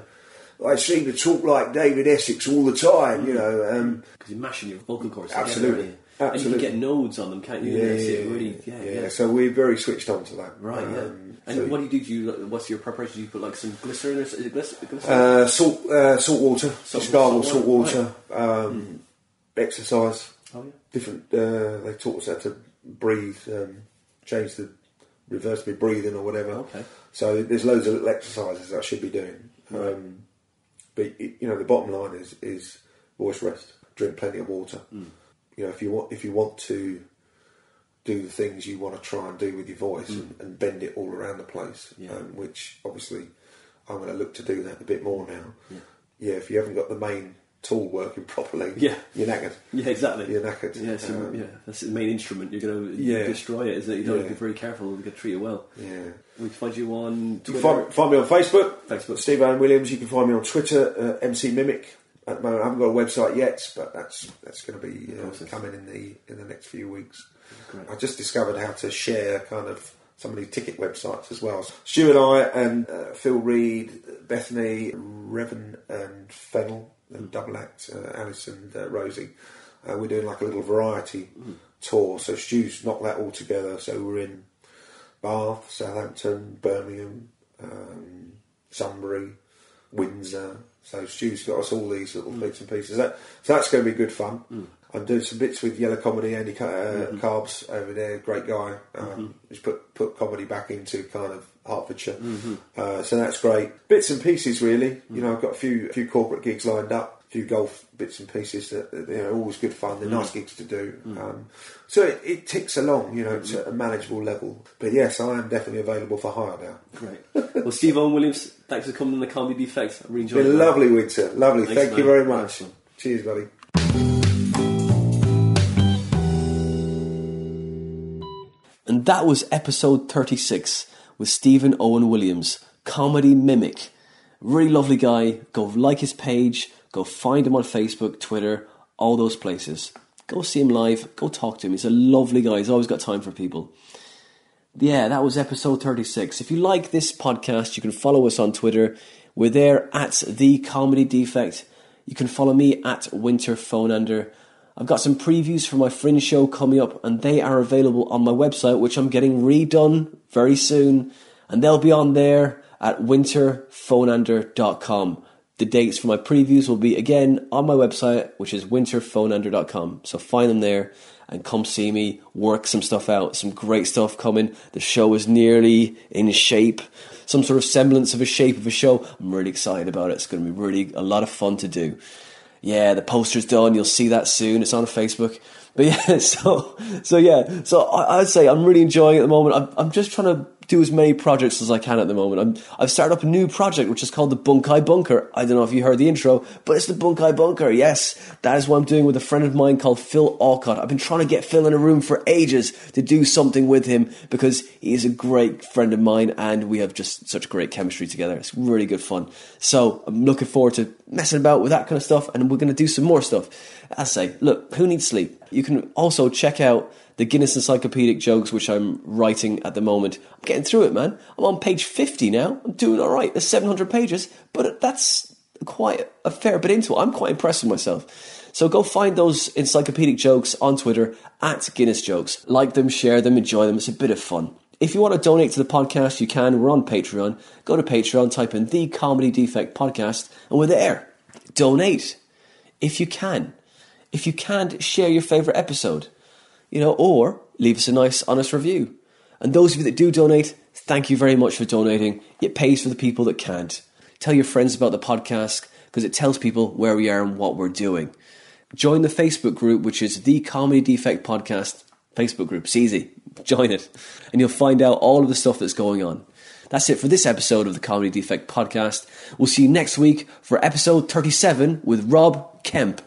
I seem to talk like David Essex all the time, you know. Um, Because you're mashing your vocal cords. Absolutely. together, you? And you can get nodes on them, can't you? yeah, that's yeah, really, yeah, yeah. So we're very switched on to that. Right, yeah. Um, And so- what do you do? Do you what's your preparation? Do you put like some glycerin or is it glycerin? Uh, salt, uh, salt water, Salt- salt salt water, water, um, exercise. Oh yeah. different. Uh, they taught us how to breathe, um, change the reverse me breathing or whatever. Okay. So there's loads of little exercises I should be doing. Um, but you know, the bottom line is is voice rest. Drink plenty of water. Hmm. You know, if you want if you want to do the things you want to try and do with your voice and, and bend it all around the place. Yeah. um, which obviously I'm going to look to do that a bit more now. Yeah. Yeah, if you haven't got the main tool working properly, Yeah. you're knackered. Yeah, exactly. You're knackered. Yeah, so, Um, yeah, that's the main instrument. You're going to Yeah. destroy it, isn't it? You don't Yeah. have to be very careful. You got to treat it well. Yeah. We can find you on You Twitter. can find, find me on Facebook, Facebook. Steve Owen Williams. You can find me on Twitter, uh, MC Mimic. At the moment, I haven't got a website yet, but that's that's going to be uh, coming in the in the next few weeks. Great. I just discovered how to share kind of some of these ticket websites as well. Stu and I and uh, Phil Reed, Bethany, Revan and Fennel, double act, uh, Alice and uh, Rosie. Uh, we're doing like a little variety tour. So Stu's knocked that all together. So we're in Bath, Southampton, Birmingham, um, Sunbury, Windsor. So Stu's got us all these little bits and pieces. That, so that's going to be good fun. I'm doing some bits with Yellow Comedy, Andy uh, Carbs over there, great guy. Um, He's put put comedy back into kind of Hertfordshire, uh, so that's great. Bits and pieces, really. You know, I've got a few a few corporate gigs lined up, a few golf bits and pieces that that, you know always good fun. They're nice gigs to do. Um, so it, it ticks along, you know, it's at a manageable level. But yes, I am definitely available for hire now. Great. Well, Steve Owen Williams, thanks for coming on the Comedy Defect. I really enjoyed Been it. lovely, Winter. Lovely. Thanks, Thank you very much. Nice one. Cheers, buddy. And that was episode 36 with Stephen Owen Williams, comedy mimic. Really lovely guy. Go like his page, go find him on Facebook, Twitter, all those places. Go see him live, go talk to him. He's a lovely guy. He's always got time for people. Yeah, that was episode 36. If you like this podcast, you can follow us on Twitter. We're there at The Comedy Defect. You can follow me at Winter Phone Under. I've got some previews for my Fringe show coming up, and they are available on my website, which I'm getting redone very soon. And they'll be on there at winterphoneunder.com. The dates for my previews will be again on my website, which is winterphoneunder.com. So find them there and come see me work some stuff out. Some great stuff coming. The show is nearly in shape, some sort of semblance of a shape of a show. I'm really excited about it. It's going to be really a lot of fun to do. Yeah, the poster's done. You'll see that soon. It's on Facebook. But yeah, so so yeah, so I, I'd say I'm really enjoying it at the moment. I'm I'm just trying to do as many projects as I can at the moment. I'm I've started up a new project which is called the Bunkai Bunker. I don't know if you heard the intro, but it's the Bunkai Bunker. Yes, that is what I'm doing with a friend of mine called Phil Alcott. I've been trying to get Phil in a room for ages to do something with him because he is a great friend of mine and we have just such great chemistry together. It's really good fun. So I'm looking forward to messing about with that kind of stuff and we're going to do some more stuff. I say, look, who needs sleep? You can also check out the Guinness Encyclopedic jokes, which I'm writing at the moment. I'm getting through it, man. I'm on page 50 now. I'm doing all right. There's 700 pages, but that's quite a fair bit into it. I'm quite impressed with myself. So go find those encyclopedic jokes on Twitter at Guinness Jokes. Like them, share them, enjoy them. It's a bit of fun. If you want to donate to the podcast, you can. We're on Patreon. Go to Patreon, type in the Comedy Defect Podcast, and we're there. Donate if you can. If you can't, share your favourite episode, you know, or leave us a nice, honest review. And those of you that do donate, thank you very much for donating. It pays for the people that can't. Tell your friends about the podcast because it tells people where we are and what we're doing. Join the Facebook group, which is the Comedy Defect Podcast Facebook group. It's easy. join it, and you'll find out all of the stuff that's going on. That's it for this episode of the Comedy Defect podcast. We'll see you next week for episode 37 with Rob Kemp.